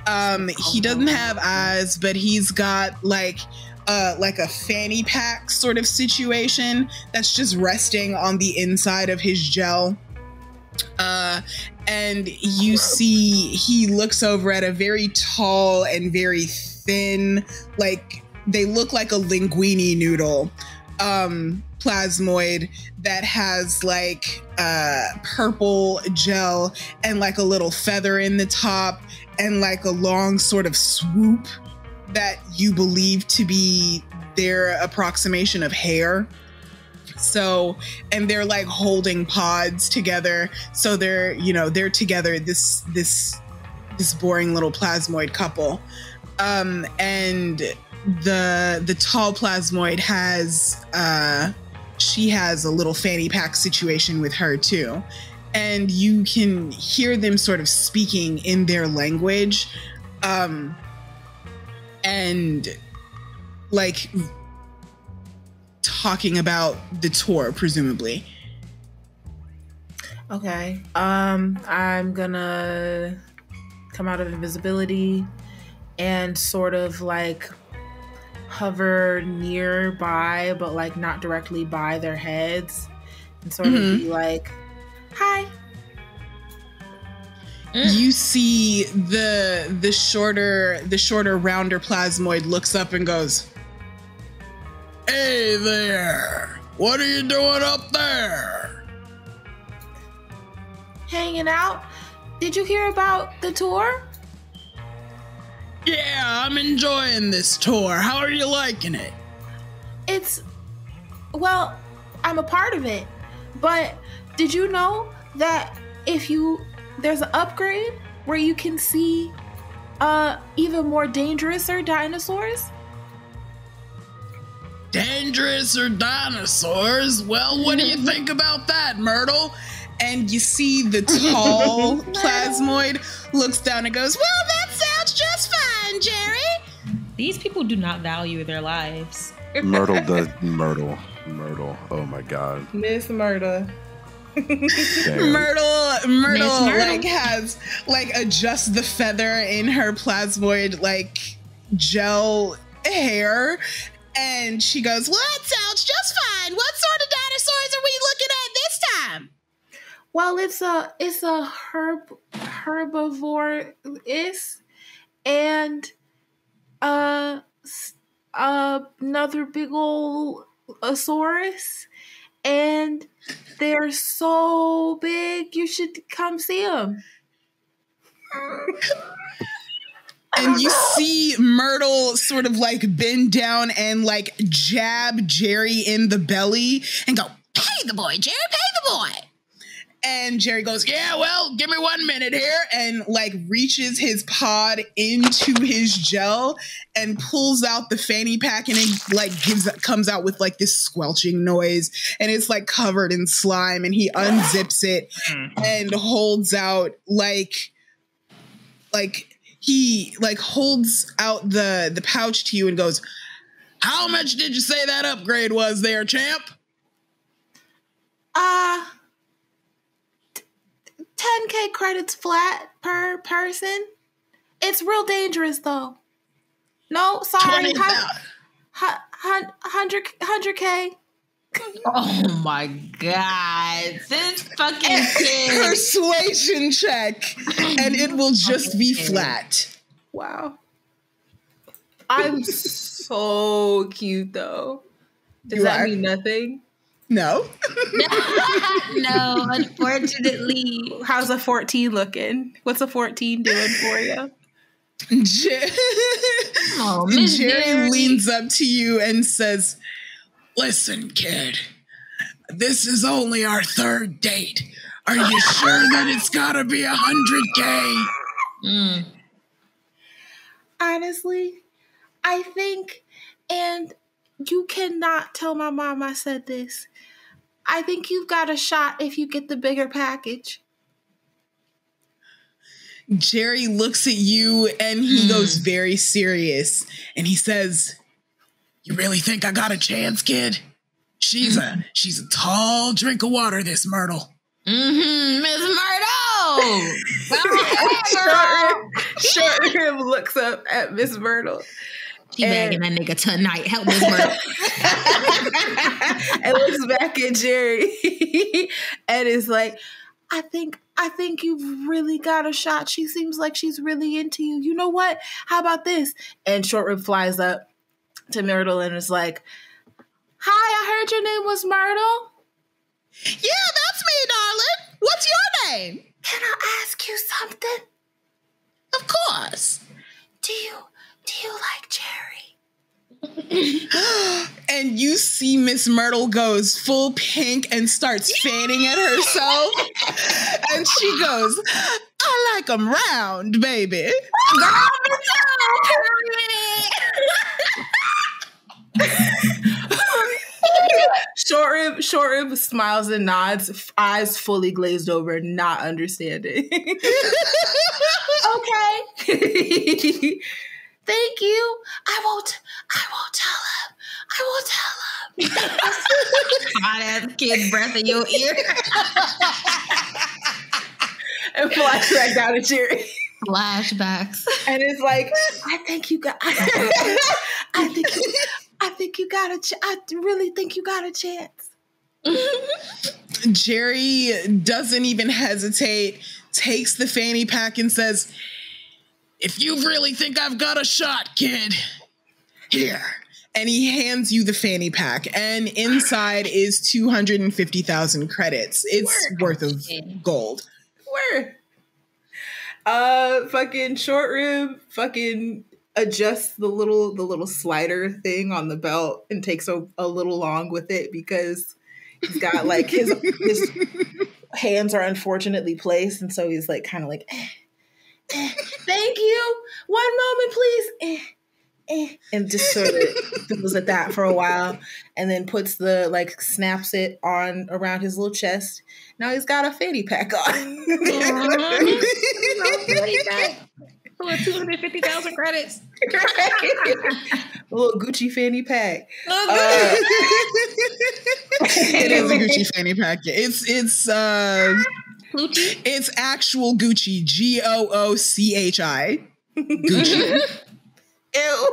Um he doesn't have eyes but he's got like uh like a fanny pack sort of situation that's just resting on the inside of his gel uh and you see he looks over at a very tall and very thin like they look like a linguine noodle um plasmoid that has like uh purple gel and like a little feather in the top and like a long sort of swoop that you believe to be their approximation of hair so and they're like holding pods together. So they're you know they're together this this this boring little plasmoid couple. Um and the the tall plasmoid has uh she has a little fanny pack situation with her too. And you can hear them sort of speaking in their language. Um and like talking about the tour presumably Okay. Um, I'm gonna come out of invisibility and sort of like hover nearby, but like not directly by their heads, and sort of be like, "Hi." you see the the shorter the shorter rounder plasmoid looks up and goes hey there what are you doing up there Hanging out. Did you hear about the tour? yeah i'm enjoying this tour how are you liking it It's well, I'm a part of it. But did you know that if you there's an upgrade where you can see uh even more dangerous or dinosaurs? Dangerous or dinosaurs well what do you [laughs] think about that myrtle and you see the [laughs] tall plasmoid looks down and goes well that sounds just fine jerry These people do not value their lives. Myrtle [laughs] the Myrtle. Myrtle. Oh my god. Miss Murder. Damn. Myrtle, Myrtle, Myrtle. like has like adjusts the feather in her plasmoid like gel hair, and she goes, "Well, that sounds just fine. What sort of dinosaurs are we looking at this time?" Well, it's a it's a herb herbivore is and uh s- another big old asaurus and they're so big you should come see them. [laughs] And you see Myrtle sort of like bend down and like jab Jerry in the belly and go, "Pay the boy, Jerry, pay the boy." And Jerry goes, Yeah, well, give me one minute here. And like reaches his pod into his gel and pulls out the fanny pack and it like gives comes out with like this squelching noise. And it's like covered in slime. And he unzips it hmm. and holds out like like he like holds out the the pouch to you and goes, How much did you say that upgrade was there, champ? Uh 10k credits flat per person. It's real dangerous though. No, sorry. 20,000. Hun- hun- Hundred hundred k. Oh my god. This fucking kid. persuasion check and it will just be flat. Wow. I'm [laughs] so cute though. Does You that are. mean nothing? No. [laughs] no, unfortunately. How's a 14 looking? What's a 14 doing for you? Jer- [laughs] Oh, Jerry Jerry. leans up to you and says, Listen, kid, this is only our third date. Are you sure that it's gotta be a hundred K? Mm. Honestly, I think, and you cannot tell my mom I said this. I think you've got a shot if you get the bigger package. Jerry looks at you and he goes very serious and he says, You really think I got a chance, kid? She's a she's a tall drink of water, this Myrtle. Mm-hmm, Miss Myrtle. Short Rib, Short Rib looks up at Miss Myrtle She bagging that nigga tonight. Help Miss Myrtle. [laughs] and looks back at Jerry [laughs] and is like, I think I think you've really got a shot. She seems like she's really into you. You know what? How about this? And Short Rib flies up to Myrtle and is like, Hi, I heard your name was Myrtle. Yeah, that's me, darling. What's your name? Can I ask you something? Of course. Do you do you like Jerry? [gasps] and you see Miss Myrtle goes full pink and starts fanning at herself. [laughs] and she goes, I like them round, baby. [laughs] [laughs] Short Rib, Short Rib smiles and nods, f- eyes fully glazed over, not understanding. okay. [laughs] Thank you. I won't. I won't tell him. I won't tell him. Hot ass kid breath in your ear. and flash back down to Jerry. Flashbacks. And it's like, I think you got. [laughs] I think. You, I think you got a. Ch- I really think you got a chance. Jerry doesn't even hesitate, takes the fanny pack and says, If you really think I've got a shot, kid, here. And he hands you the fanny pack, and inside is 250,000 credits. It's worth of gold. Where? Uh, fucking short rib, fucking adjusts the little the little slider thing on the belt and takes a, a little long with it because he's got like his his [laughs] hands are unfortunately placed, and so he's like kind of like, eh, eh, thank you. One moment, please. Eh, eh, and just sort of fiddles at that for a while, and then puts the like snaps it on around his little chest. Now he's got a fanny pack on. [laughs] For 250,000 credits. [laughs] a little Gucci fanny pack. Oh, [laughs] it is a Gucci fanny pack. It's it's uh Gucci. it's actual Gucci. G O O C H I. Gucci. [laughs] Ew.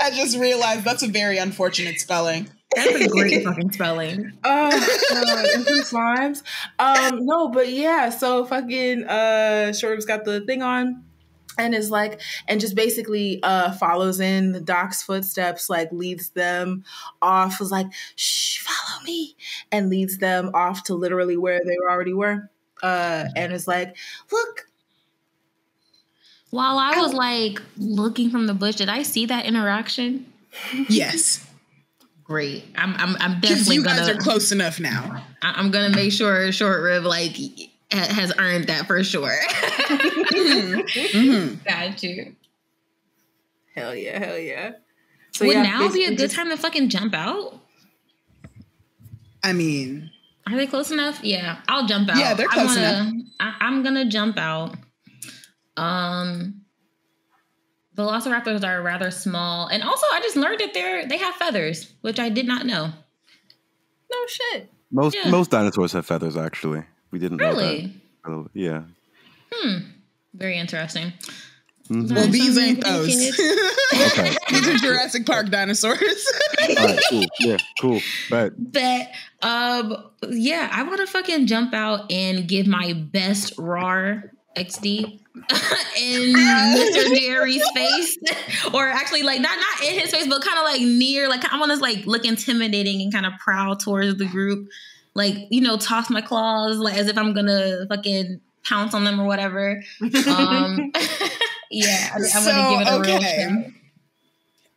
I just realized that's a very unfortunate spelling. That's a [laughs] great fucking spelling. Oh god, infant slimes. Um, no, but yeah, so fucking uh Short's got the thing on and is like and just basically uh follows in the doc's footsteps, like leads them off, was like, shh, follow me, and leads them off to literally where they already were. Uh and is like, look, While I was like looking from the bush, did I see that interaction? [laughs] Yes. Great. I'm I'm, I'm definitely you guys gonna are close enough now. I- I'm gonna make sure short rib like ha- has earned that for sure. [laughs] hmm Got you. hell yeah, hell yeah. So Would yeah, now be a good just- time to fucking jump out? I mean, Are they close enough? Yeah, I'll jump out. Yeah, they're I close wanna, I, I'm gonna jump out. Um, Velociraptors are rather small, and also I just learned that they're they have feathers, which I did not know. No shit. Most Yeah. most dinosaurs have feathers. Actually, we didn't know Really? that. Oh, Yeah. Hmm. Very interesting. Mhm. well, these something ain't those. Okay. [laughs] these are Jurassic Park dinosaurs. All right. Cool. Yeah. Cool. But But um, yeah, I want to fucking jump out and give my best RAR XD [laughs] in Mr. Jerry's face, [laughs] or actually like not not in his face, but kind of like near. Like I want to like look intimidating and kind of proud towards the group. Like you know, toss my claws like as if I'm gonna fucking pounce on them or whatever. Um, [laughs] yeah, I, I want to So, give it a real okay. try.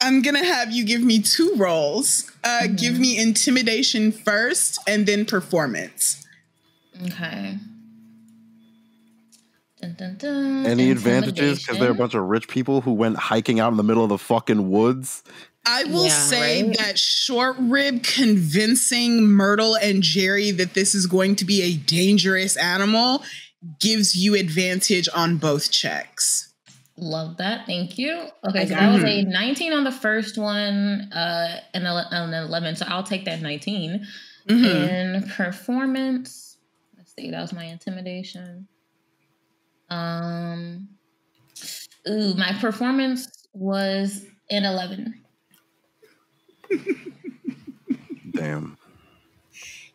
I'm gonna have you give me two rolls. Uh, Mm-hmm. Give me intimidation first, and then performance. Okay. Dun, dun, dun. any advantages because they're a bunch of rich people who went hiking out in the middle of the fucking woods I will Yeah, say right? that short rib convincing Myrtle and Jerry that this is going to be a dangerous animal gives you advantage on both checks. Love that. Thank you. Okay, I so got that was a 19 on the first one, uh, and ele- an 11. So I'll take that 19. Mhm. And performance. Let's see. That was my intimidation. Um. Ooh, my performance was an 11. [laughs] Damn.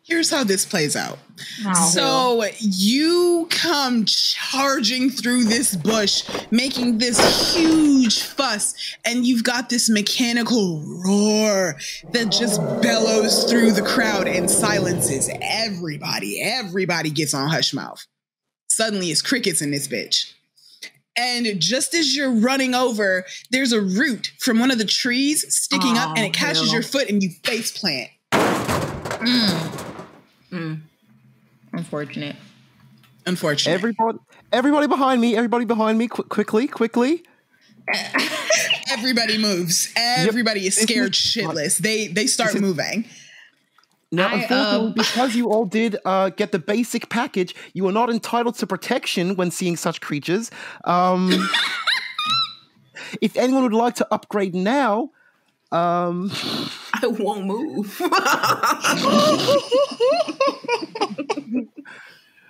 Here's how this plays out. Oh, So you come charging through this bush, making this huge fuss, and you've got this mechanical roar that just bellows through the crowd and silences everybody. Everybody gets on hush mouth. Suddenly it's crickets in this bitch. And just as you're running over, there's a root from one of the trees sticking up and Oh, it catches hell. your foot and you face plant. Mm, Mm. unfortunate. Unfortunately. Everybody, everybody behind me. Everybody behind me. Qu- quickly, quickly. Everybody moves. Everybody is scared shitless. They they start moving. Now, I, unfortunately, um, [laughs] because you all did uh, get the basic package, you are not entitled to protection when seeing such creatures. Um, if anyone would like to upgrade now, um, [laughs] I won't move. [laughs]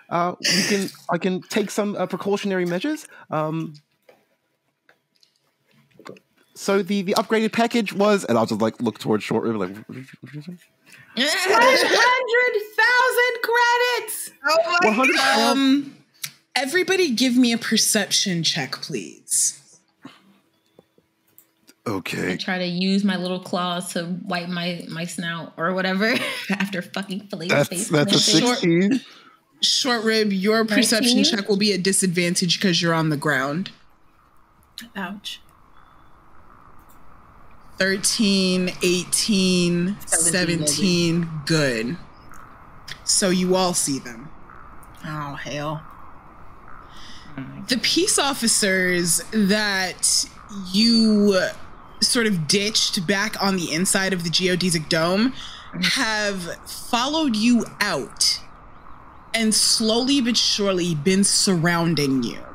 uh, we can. I can take some uh, precautionary measures. Um, so the the upgraded package was, and I'll just like look towards short river, like. what did you- what did you say? hundred thousand credits. Oh 100 Um, everybody, give me a perception check, please. Okay. I Okay. try to use my little claws to wipe my my snout or whatever [laughs] after fucking fillet That's face. that's a Short- sixteen. Short rib, your perception 19? check will be a disadvantage because you're on the ground. Ouch. 13, 18, 17, 17, good. So you all see them. Oh hell. the peace officers that you sort of ditched back on the inside of the geodesic dome mm-hmm. have followed you out and slowly but surely been surrounding you.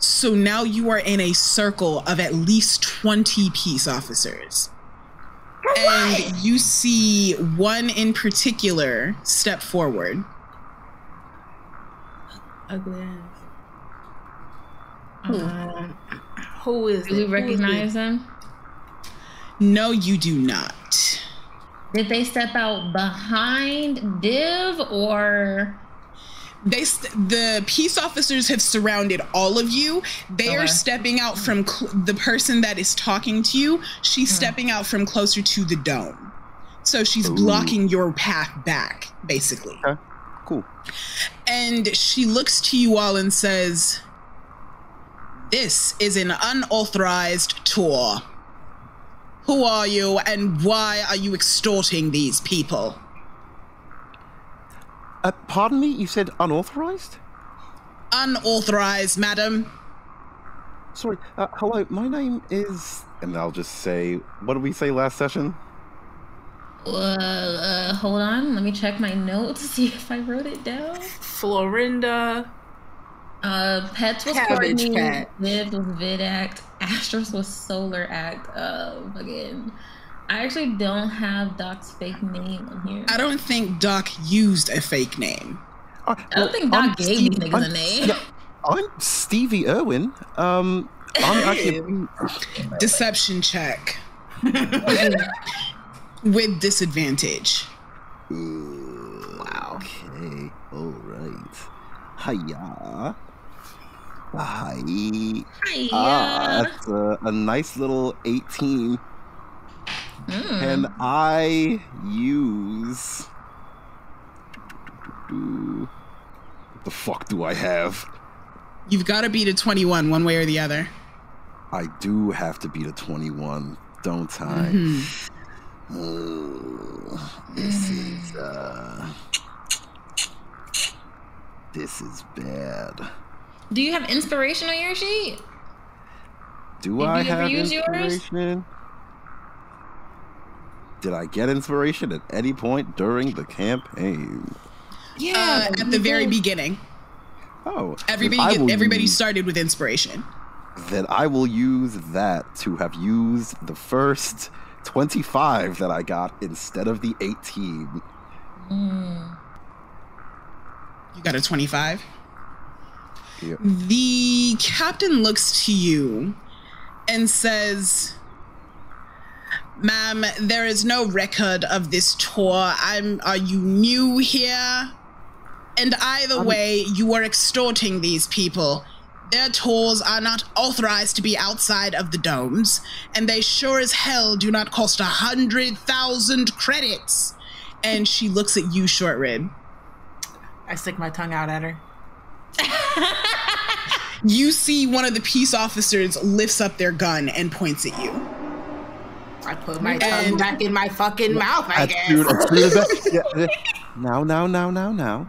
So now you are in a circle of at least 20 peace officers. And you see one in particular step forward. Ugly ass. Um, who is Do we it? Who is recognize them? No, you do not. Did they step out behind Div or they st- the peace officers have surrounded all of you. They are stepping out from cl- the person that is talking to you she's hmm. stepping out from closer to the dome. So she's Ooh. blocking your path back basically. Okay. Cool. and she looks to you all and says this is an unauthorized tour. Who are you and why are you extorting these people Uh, pardon me. You said unauthorized. unauthorized madam Sorry. Uh, hello. My name is. And I'll just say, what did we say last session? uh, uh hold on, let me check my notes to see [laughs] if I wrote it down. Florinda. Uh Pets was Cabbage Courtney, Patch. Viv was Vidact, Astros was Solar Act. Uh again. I actually don't have Doc's fake name on here. I don't think Doc used a fake name. Uh, I don't think Doc gave these niggas I'm, a name. yeah, I'm Stevie Irwin. Um, I'm [laughs] actually. Deception check [laughs] with disadvantage. wow. Okay. All right. Hiya. Hi. Hiya. Ah, that's a, a nice little 18. Mm. Can I use. What the fuck do I have? You've got to beat a 21 one way or the other. I do have to beat a 21, don't I? Mhm. Oh, this is uh this is bad. Do you have inspiration on your sheet? Do Did I you have use yours? Inspiration? did I get inspiration at any point during the campaign? Uh, at the very beginning, Oh, then everybody get, everybody use- started with inspiration. Then I will use that to have used the first 25 that I got instead of the 18. You got a 25. Yeah. The captain looks to you and says, Ma'am, there is no record of this tour. I'm are you new here? And either um, way, you are extorting these people. Their tours are not authorized to be outside of the domes, and they sure as hell do not cost a hundred thousand credits. And she looks at you, short rib. I stick my tongue out at her. [laughs] you see one of the peace officers lifts up their gun and points at you. I put my And- tongue back in my fucking mouth, I guess. soon- as soon as yeah, yeah. now, now, now, now, now.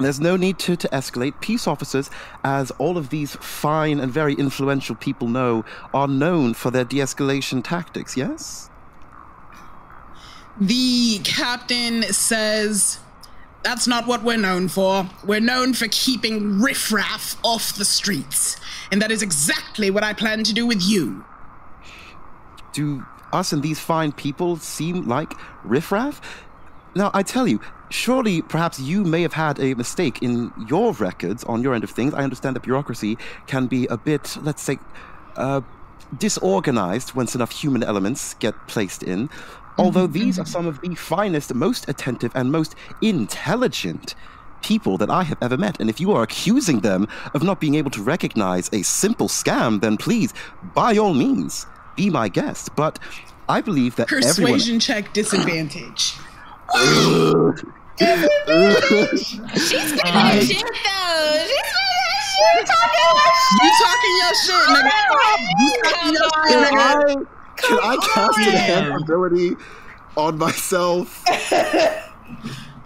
There's no need to, to escalate. Peace officers, as all of these fine and very influential people know, are known for their de escalation tactics, yes? The captain says, That's not what we're known for. We're known for keeping riffraff off the streets. And that is exactly what I plan to do with you. Do us and these fine people seem like riffraff? Now, I tell you, surely perhaps you may have had a mistake in your records on your end of things. I understand that bureaucracy can be a bit, let's say, uh, disorganized once enough human elements get placed in. Although these are some of the finest, most attentive, and most intelligent people that I have ever met. And if you are accusing them of not being able to recognize a simple scam, then please, by all means, be my guest. But I believe that everyone. Persuasion check disadvantage. She's gonna [laughs] shit though. She's You talking your shit, nigga. You talking your shit, Can nigga. I, can I cast on. enhance ability on myself? [laughs]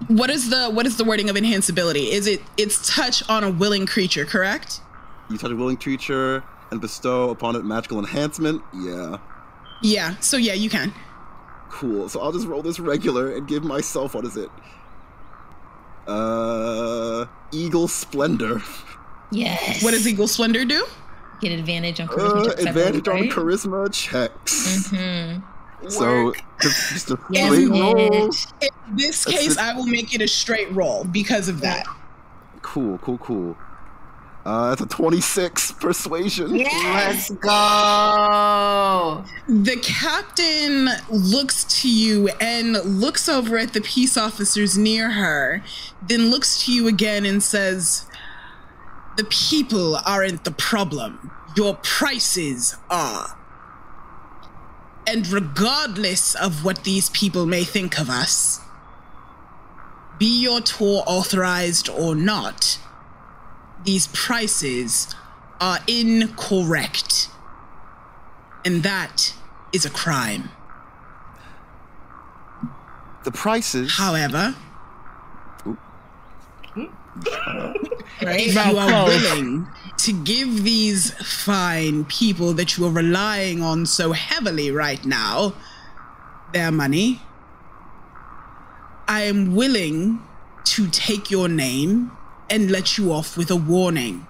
What is the what is the wording of enhanceability? Is it it's touch on a willing creature, correct? You touch a willing creature and bestow upon it magical enhancement. Yeah, Yeah. So yeah, you can. cool. So I'll just roll this regular and give myself what is it? Uh, Eagle Splendor. Yes. What does Eagle Splendor do? Get advantage on charisma Uh, checks, advantage believe, on right? charisma checks. Mm-hmm. So just, just a Yes, straight roll. In this case. I will make it a straight roll because of that. Cool, cool, cool. Uh, that's a twenty-six persuasion. Let's go. The captain looks to you and looks over at the peace officers near her, then looks to you again and says, The people aren't the problem. Your prices are. And regardless of what these people may think of us, be your tour authorized or not, these prices are incorrect. And that is a crime. The prices. However, if you are willing to give these fine people that you are relying on so heavily right now their money, I am willing to take your name and let you off with a warning.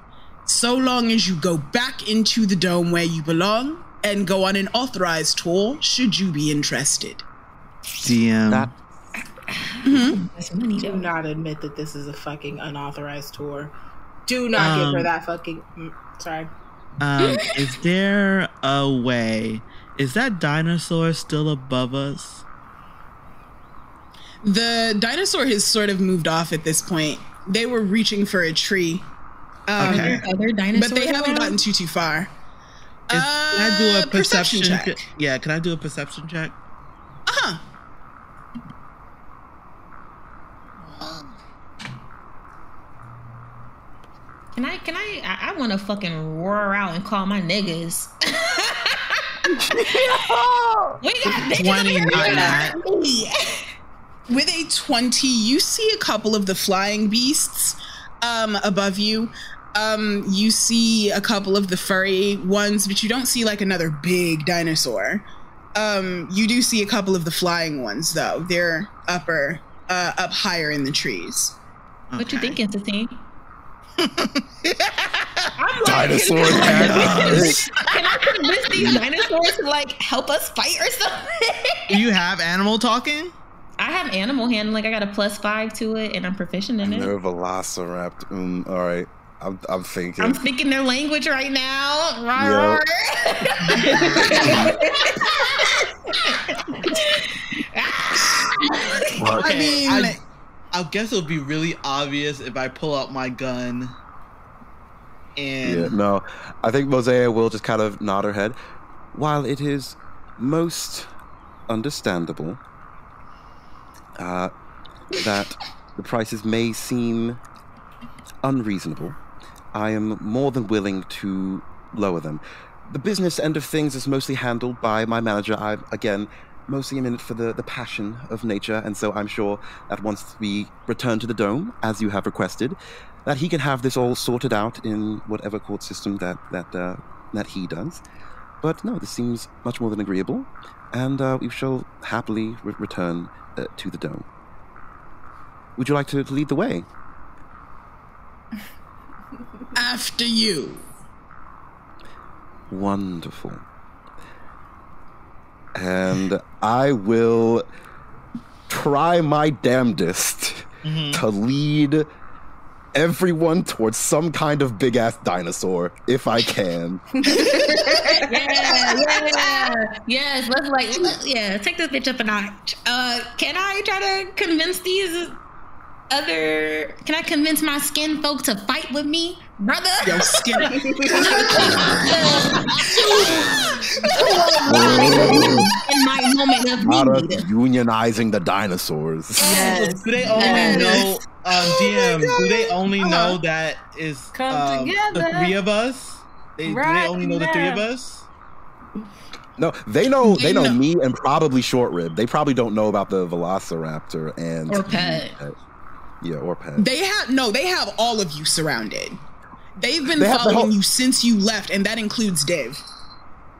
So long as you go back into the dome where you belong and go on an authorized tour, should you be interested. DM. That That's money Do not admit that this is a fucking unauthorized tour. Do not give her Um, that fucking. mm, sorry. Um, is there a way? Is that dinosaur still above us? The dinosaur has sort of moved off at this point. They were reaching for a tree. Um, Okay. Other dinosaurs. But they haven't gotten too too far. Is, can I do Uh, a perception, check. check? Yeah, can I do a perception check? Uh-huh. Can I? Can I? I, I want to fucking roar out and call my niggas. [laughs] [laughs] we got niggas over here. 29. [laughs] With a 20, you see a couple of the flying beasts um, above you. Um, you see a couple of the furry ones, but you don't see like another big dinosaur. Um, you do see a couple of the flying ones though. They're upper, uh, up higher in the trees. What you Okay. thinking, [laughs] Satine? Dinosaur [laughs] Can tactics. I convince these dinosaurs to like help us fight or something? Do you have animal talking? I have animal handling. I got a plus five to it, and I'm proficient in it. No velociraptor. Mm, all right. I'm, I'm thinking. I'm speaking their language right now. Yeah. [laughs] I Okay, mean, I, I guess it'll be really obvious if I pull out my gun. And Yeah, no. I think Mozaeya will just kind of nod her head. While it is most understandable uh, that the prices may seem unreasonable, I am more than willing to lower them. The business end of things is mostly handled by my manager. I'm, again, mostly in it for the, the passion of nature, and so I'm sure that once we return to the dome, as you have requested, that he can have this all sorted out in whatever court system that that uh, that he does. But no, this seems much more than agreeable, and uh, we shall happily re- return uh, to the dome. Would you like to lead the way? [laughs] after you. Wonderful. And I will try my damnedest to lead everyone towards some kind of big ass dinosaur if I can. [laughs] yeah, yeah, yes. Let's like, yeah, take this bitch up a notch. Uh, can I try to convince these other? Can I convince my skin folk to fight with me, brother? Yo, skin. [laughs] In my moment of Not us need. unionizing the dinosaurs. Yes. do they only Yes. know, um, DM? do they only Uh-huh. know that is Come um, the three of us? They, do they only know the three of us? No, they know They they know know- me and probably short rib. They probably don't know about the Velociraptor and Or Pet. Yeah, or pet. They have no. They have all of you surrounded. They've been They have the following whole- you since you left, and that includes Div.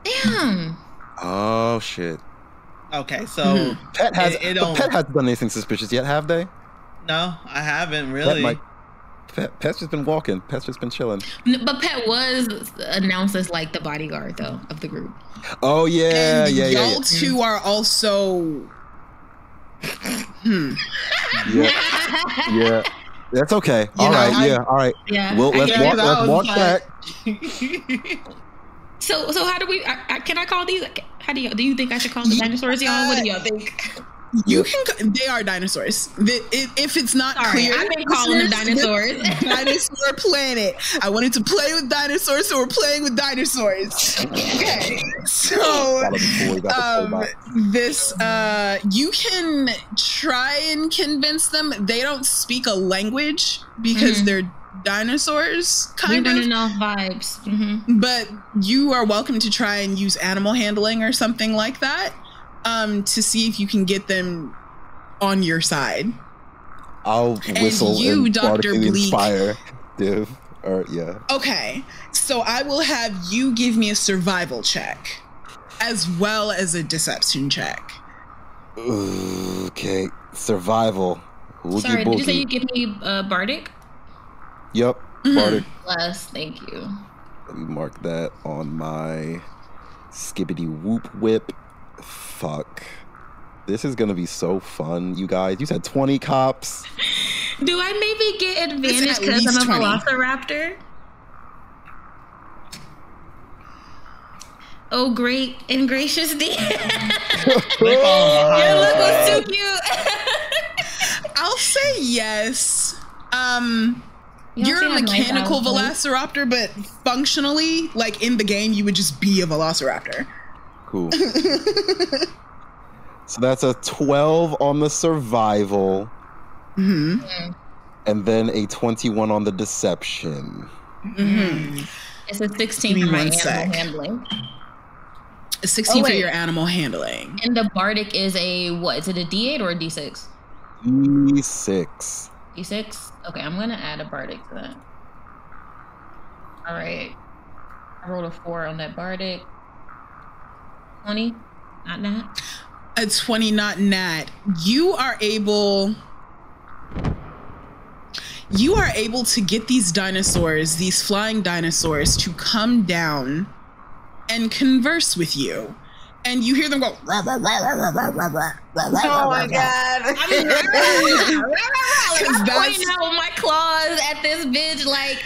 Damn. Oh shit. Okay, so Mhm. Pet has It- it but Pet hasn't done anything suspicious yet, have they? no, I haven't Pet really. might- Pet, Pet's just been walking. Pet's just been chilling. But Pet was announced as like the bodyguard though of the group. Oh yeah, and yeah, yeah, y'all two are also. Hmm. yeah, [laughs] yeah, yeah. That's okay. All know, right, I- yeah, all right. Yeah. Well, let's walk. Let's walk [laughs] back. So so how do we? I, I, can I call these? How do you? Do you think I should call the dinosaurs, y'all? What do y'all think? You can. They are dinosaurs. The- i- If it's not Sorry, clear, I've been calling them [laughs] listeners, dinosaurs. [laughs] Dinosaur Planet. I wanted to play with dinosaurs, so we're playing with dinosaurs. Okay, so Follow the boys out the um, this uh, you can try and convince them. They don't speak a language because Mhm. they're dinosaurs, we kind of. to know vibes. hmm But you are welcome to try and use animal handling or something like that um, to see if you can get them on your side. I'll whistle you, and Dr. Bardic Bleak. inspire. Div. Or yeah. Okay, so I will have you give me a survival check as well as a deception check. Okay. Survival. Oogie Sorry, did you say you give me uh, bardic? Yep. Mhm. Bardic. Plus, thank you. Let me mark that on my skibbity whoop whip. Fuck. This is gonna be so fun, you guys. You said 20 cops. Do I maybe get advantage because I'm least a 20. velociraptor? Oh, great and gracious dear. They fall behind Your look was us. too cute. [laughs] I'll say yes. Um, You you're a also nice mechanical velociraptor, but functionally, like in the game, you would just be a velociraptor. Cool. so that's a 12 on the survival, hmm and then a 21 on the deception. hmm It's a 16 for my animal sec. handling. 16 Oh, for wait. your animal handling. And the bardic is a what? Is it a D8 or a D6? D6. D6? Okay, I'm gonna add a bardic to that. All right. I rolled a four on that bardic. 20. not that. A 20 not nat. You are able you are able to get these dinosaurs, these flying dinosaurs, to come down and converse with you. And you hear them go. Oh my god. Because that's pointing out with my claws at this bitch like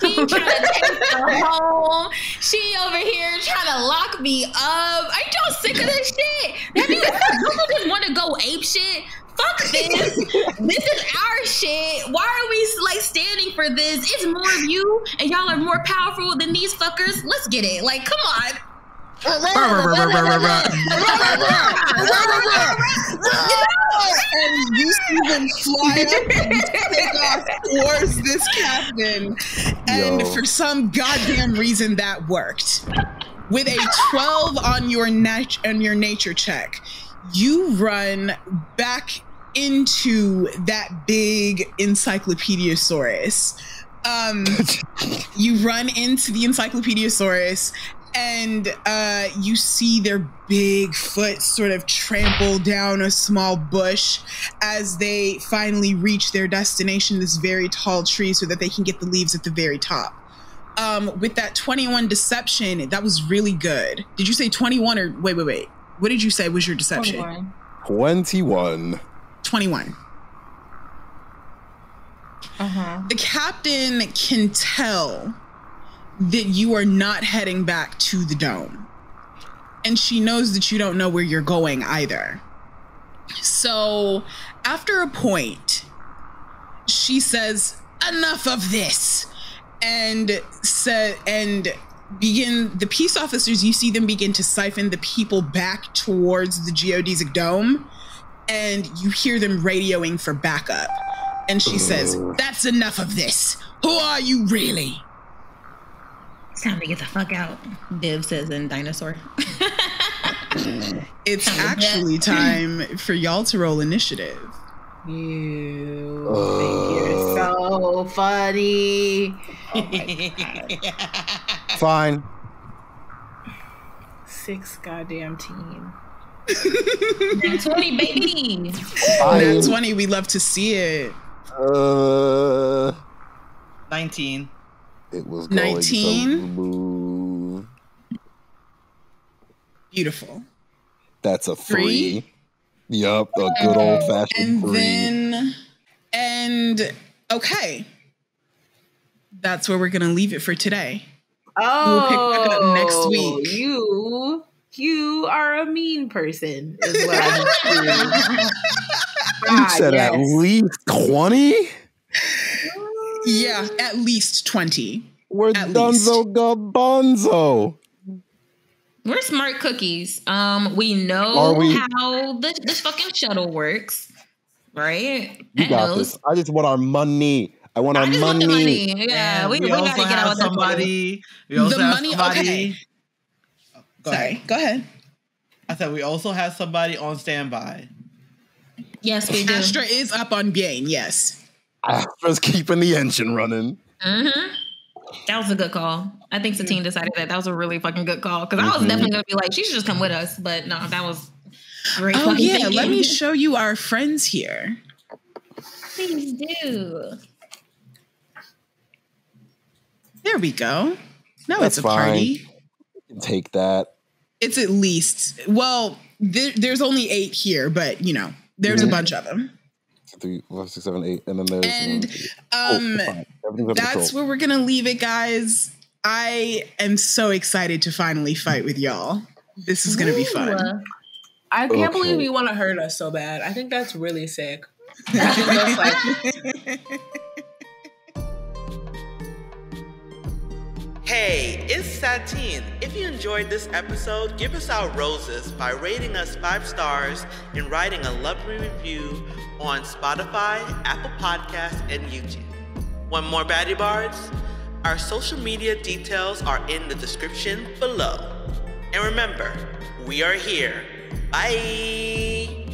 she trying to take her [laughs] home. She over here trying to lock me up. Ain't y'all sick of this shit? Have you don't just want to go ape shit? Fuck this. this is our shit. Why are we like standing for this? It's more of you and y'all are more powerful than these fuckers. Let's get it. Like, come on. And you see them fly up and take off towards this captain. And Yo. for some goddamn reason, that worked. With a 12 on your nat- on your nature check, you run back into that big encyclopediasaurus. Um, [laughs] you run into the encyclopediasaurus and uh, you see their big foot sort of trample down a small bush as they finally reach their destination, this very tall tree, so that they can get the leaves at the very top. Um, with that 21 deception, that was really good. Did you say 21 or wait, wait, wait? What did you say was your deception? 21. 21. 21. Uh-huh. The captain can tell that you are not heading back to the dome. And she knows that you don't know where you're going either. So, after a point, she says, "Enough of this." And said and begin the peace officers you see them begin to siphon the people back towards the geodesic dome and you hear them radioing for backup. And she says, oh. That's enough of this. Who are you really? It's time to get the fuck out. Div says in dinosaur. [laughs] It's actually time for y'all to roll initiative. You think you're so funny. [laughs] Fine. Six goddamn team. Nat 20, baby. Fine. That's 20. We love to see it. Uh, 19. It was going 19? so smooth. Beautiful. That's a Three? three. Yup, a good old fashioned And three. then, and okay. That's where we're going to leave it for today. Oh, We'll pick back up next week. You, you are a mean person. Is what [laughs] I'm seeing. you Ah, said at least 20? Yeah, at least 20. We're At Dunzo Gabonzo. We're smart cookies. Um, we know Are we? how the, this fucking shuttle works, right? You That got knows. this. I just want our money. I want our I just want money. the money. Yeah, And we, we, also gotta get have out of that money. somebody. We also The have money- somebody. okay. Go Sorry, ahead. go ahead. I said we also have somebody on standby. Yes, we do. Astra is up on Bienne, yes. [laughs] Astra's keeping the engine running. Mm-hmm. That was a good call. I think Satine decided that that was a really fucking good call because I was Mhm. definitely gonna be like, she should just come with us, but no, that was great. Oh yeah, thinking. let me show you our friends here. Please do. There we go. Now That's it's a fine. party. Take that. It's at least well, there, there's only eight here, but you know, there's a Mhm. bunch of them. Three, four, six, seven, eight, and then there's And, one, two- oh, Um, fine. Everything's under that's control. where we're gonna leave it, guys. I am so excited to finally fight with y'all. This is gonna be fun. Ooh. I can't Okay. believe you want to hurt us so bad. I think that's really sick. I think that's like [laughs] Hey, it's Satine. If you enjoyed this episode, give us our roses by rating us five stars and writing a lovely review on Spotify, Apple Podcasts, and YouTube. One more Baddie Bards? Our social media details are in the description below. And remember, we are here. Bye!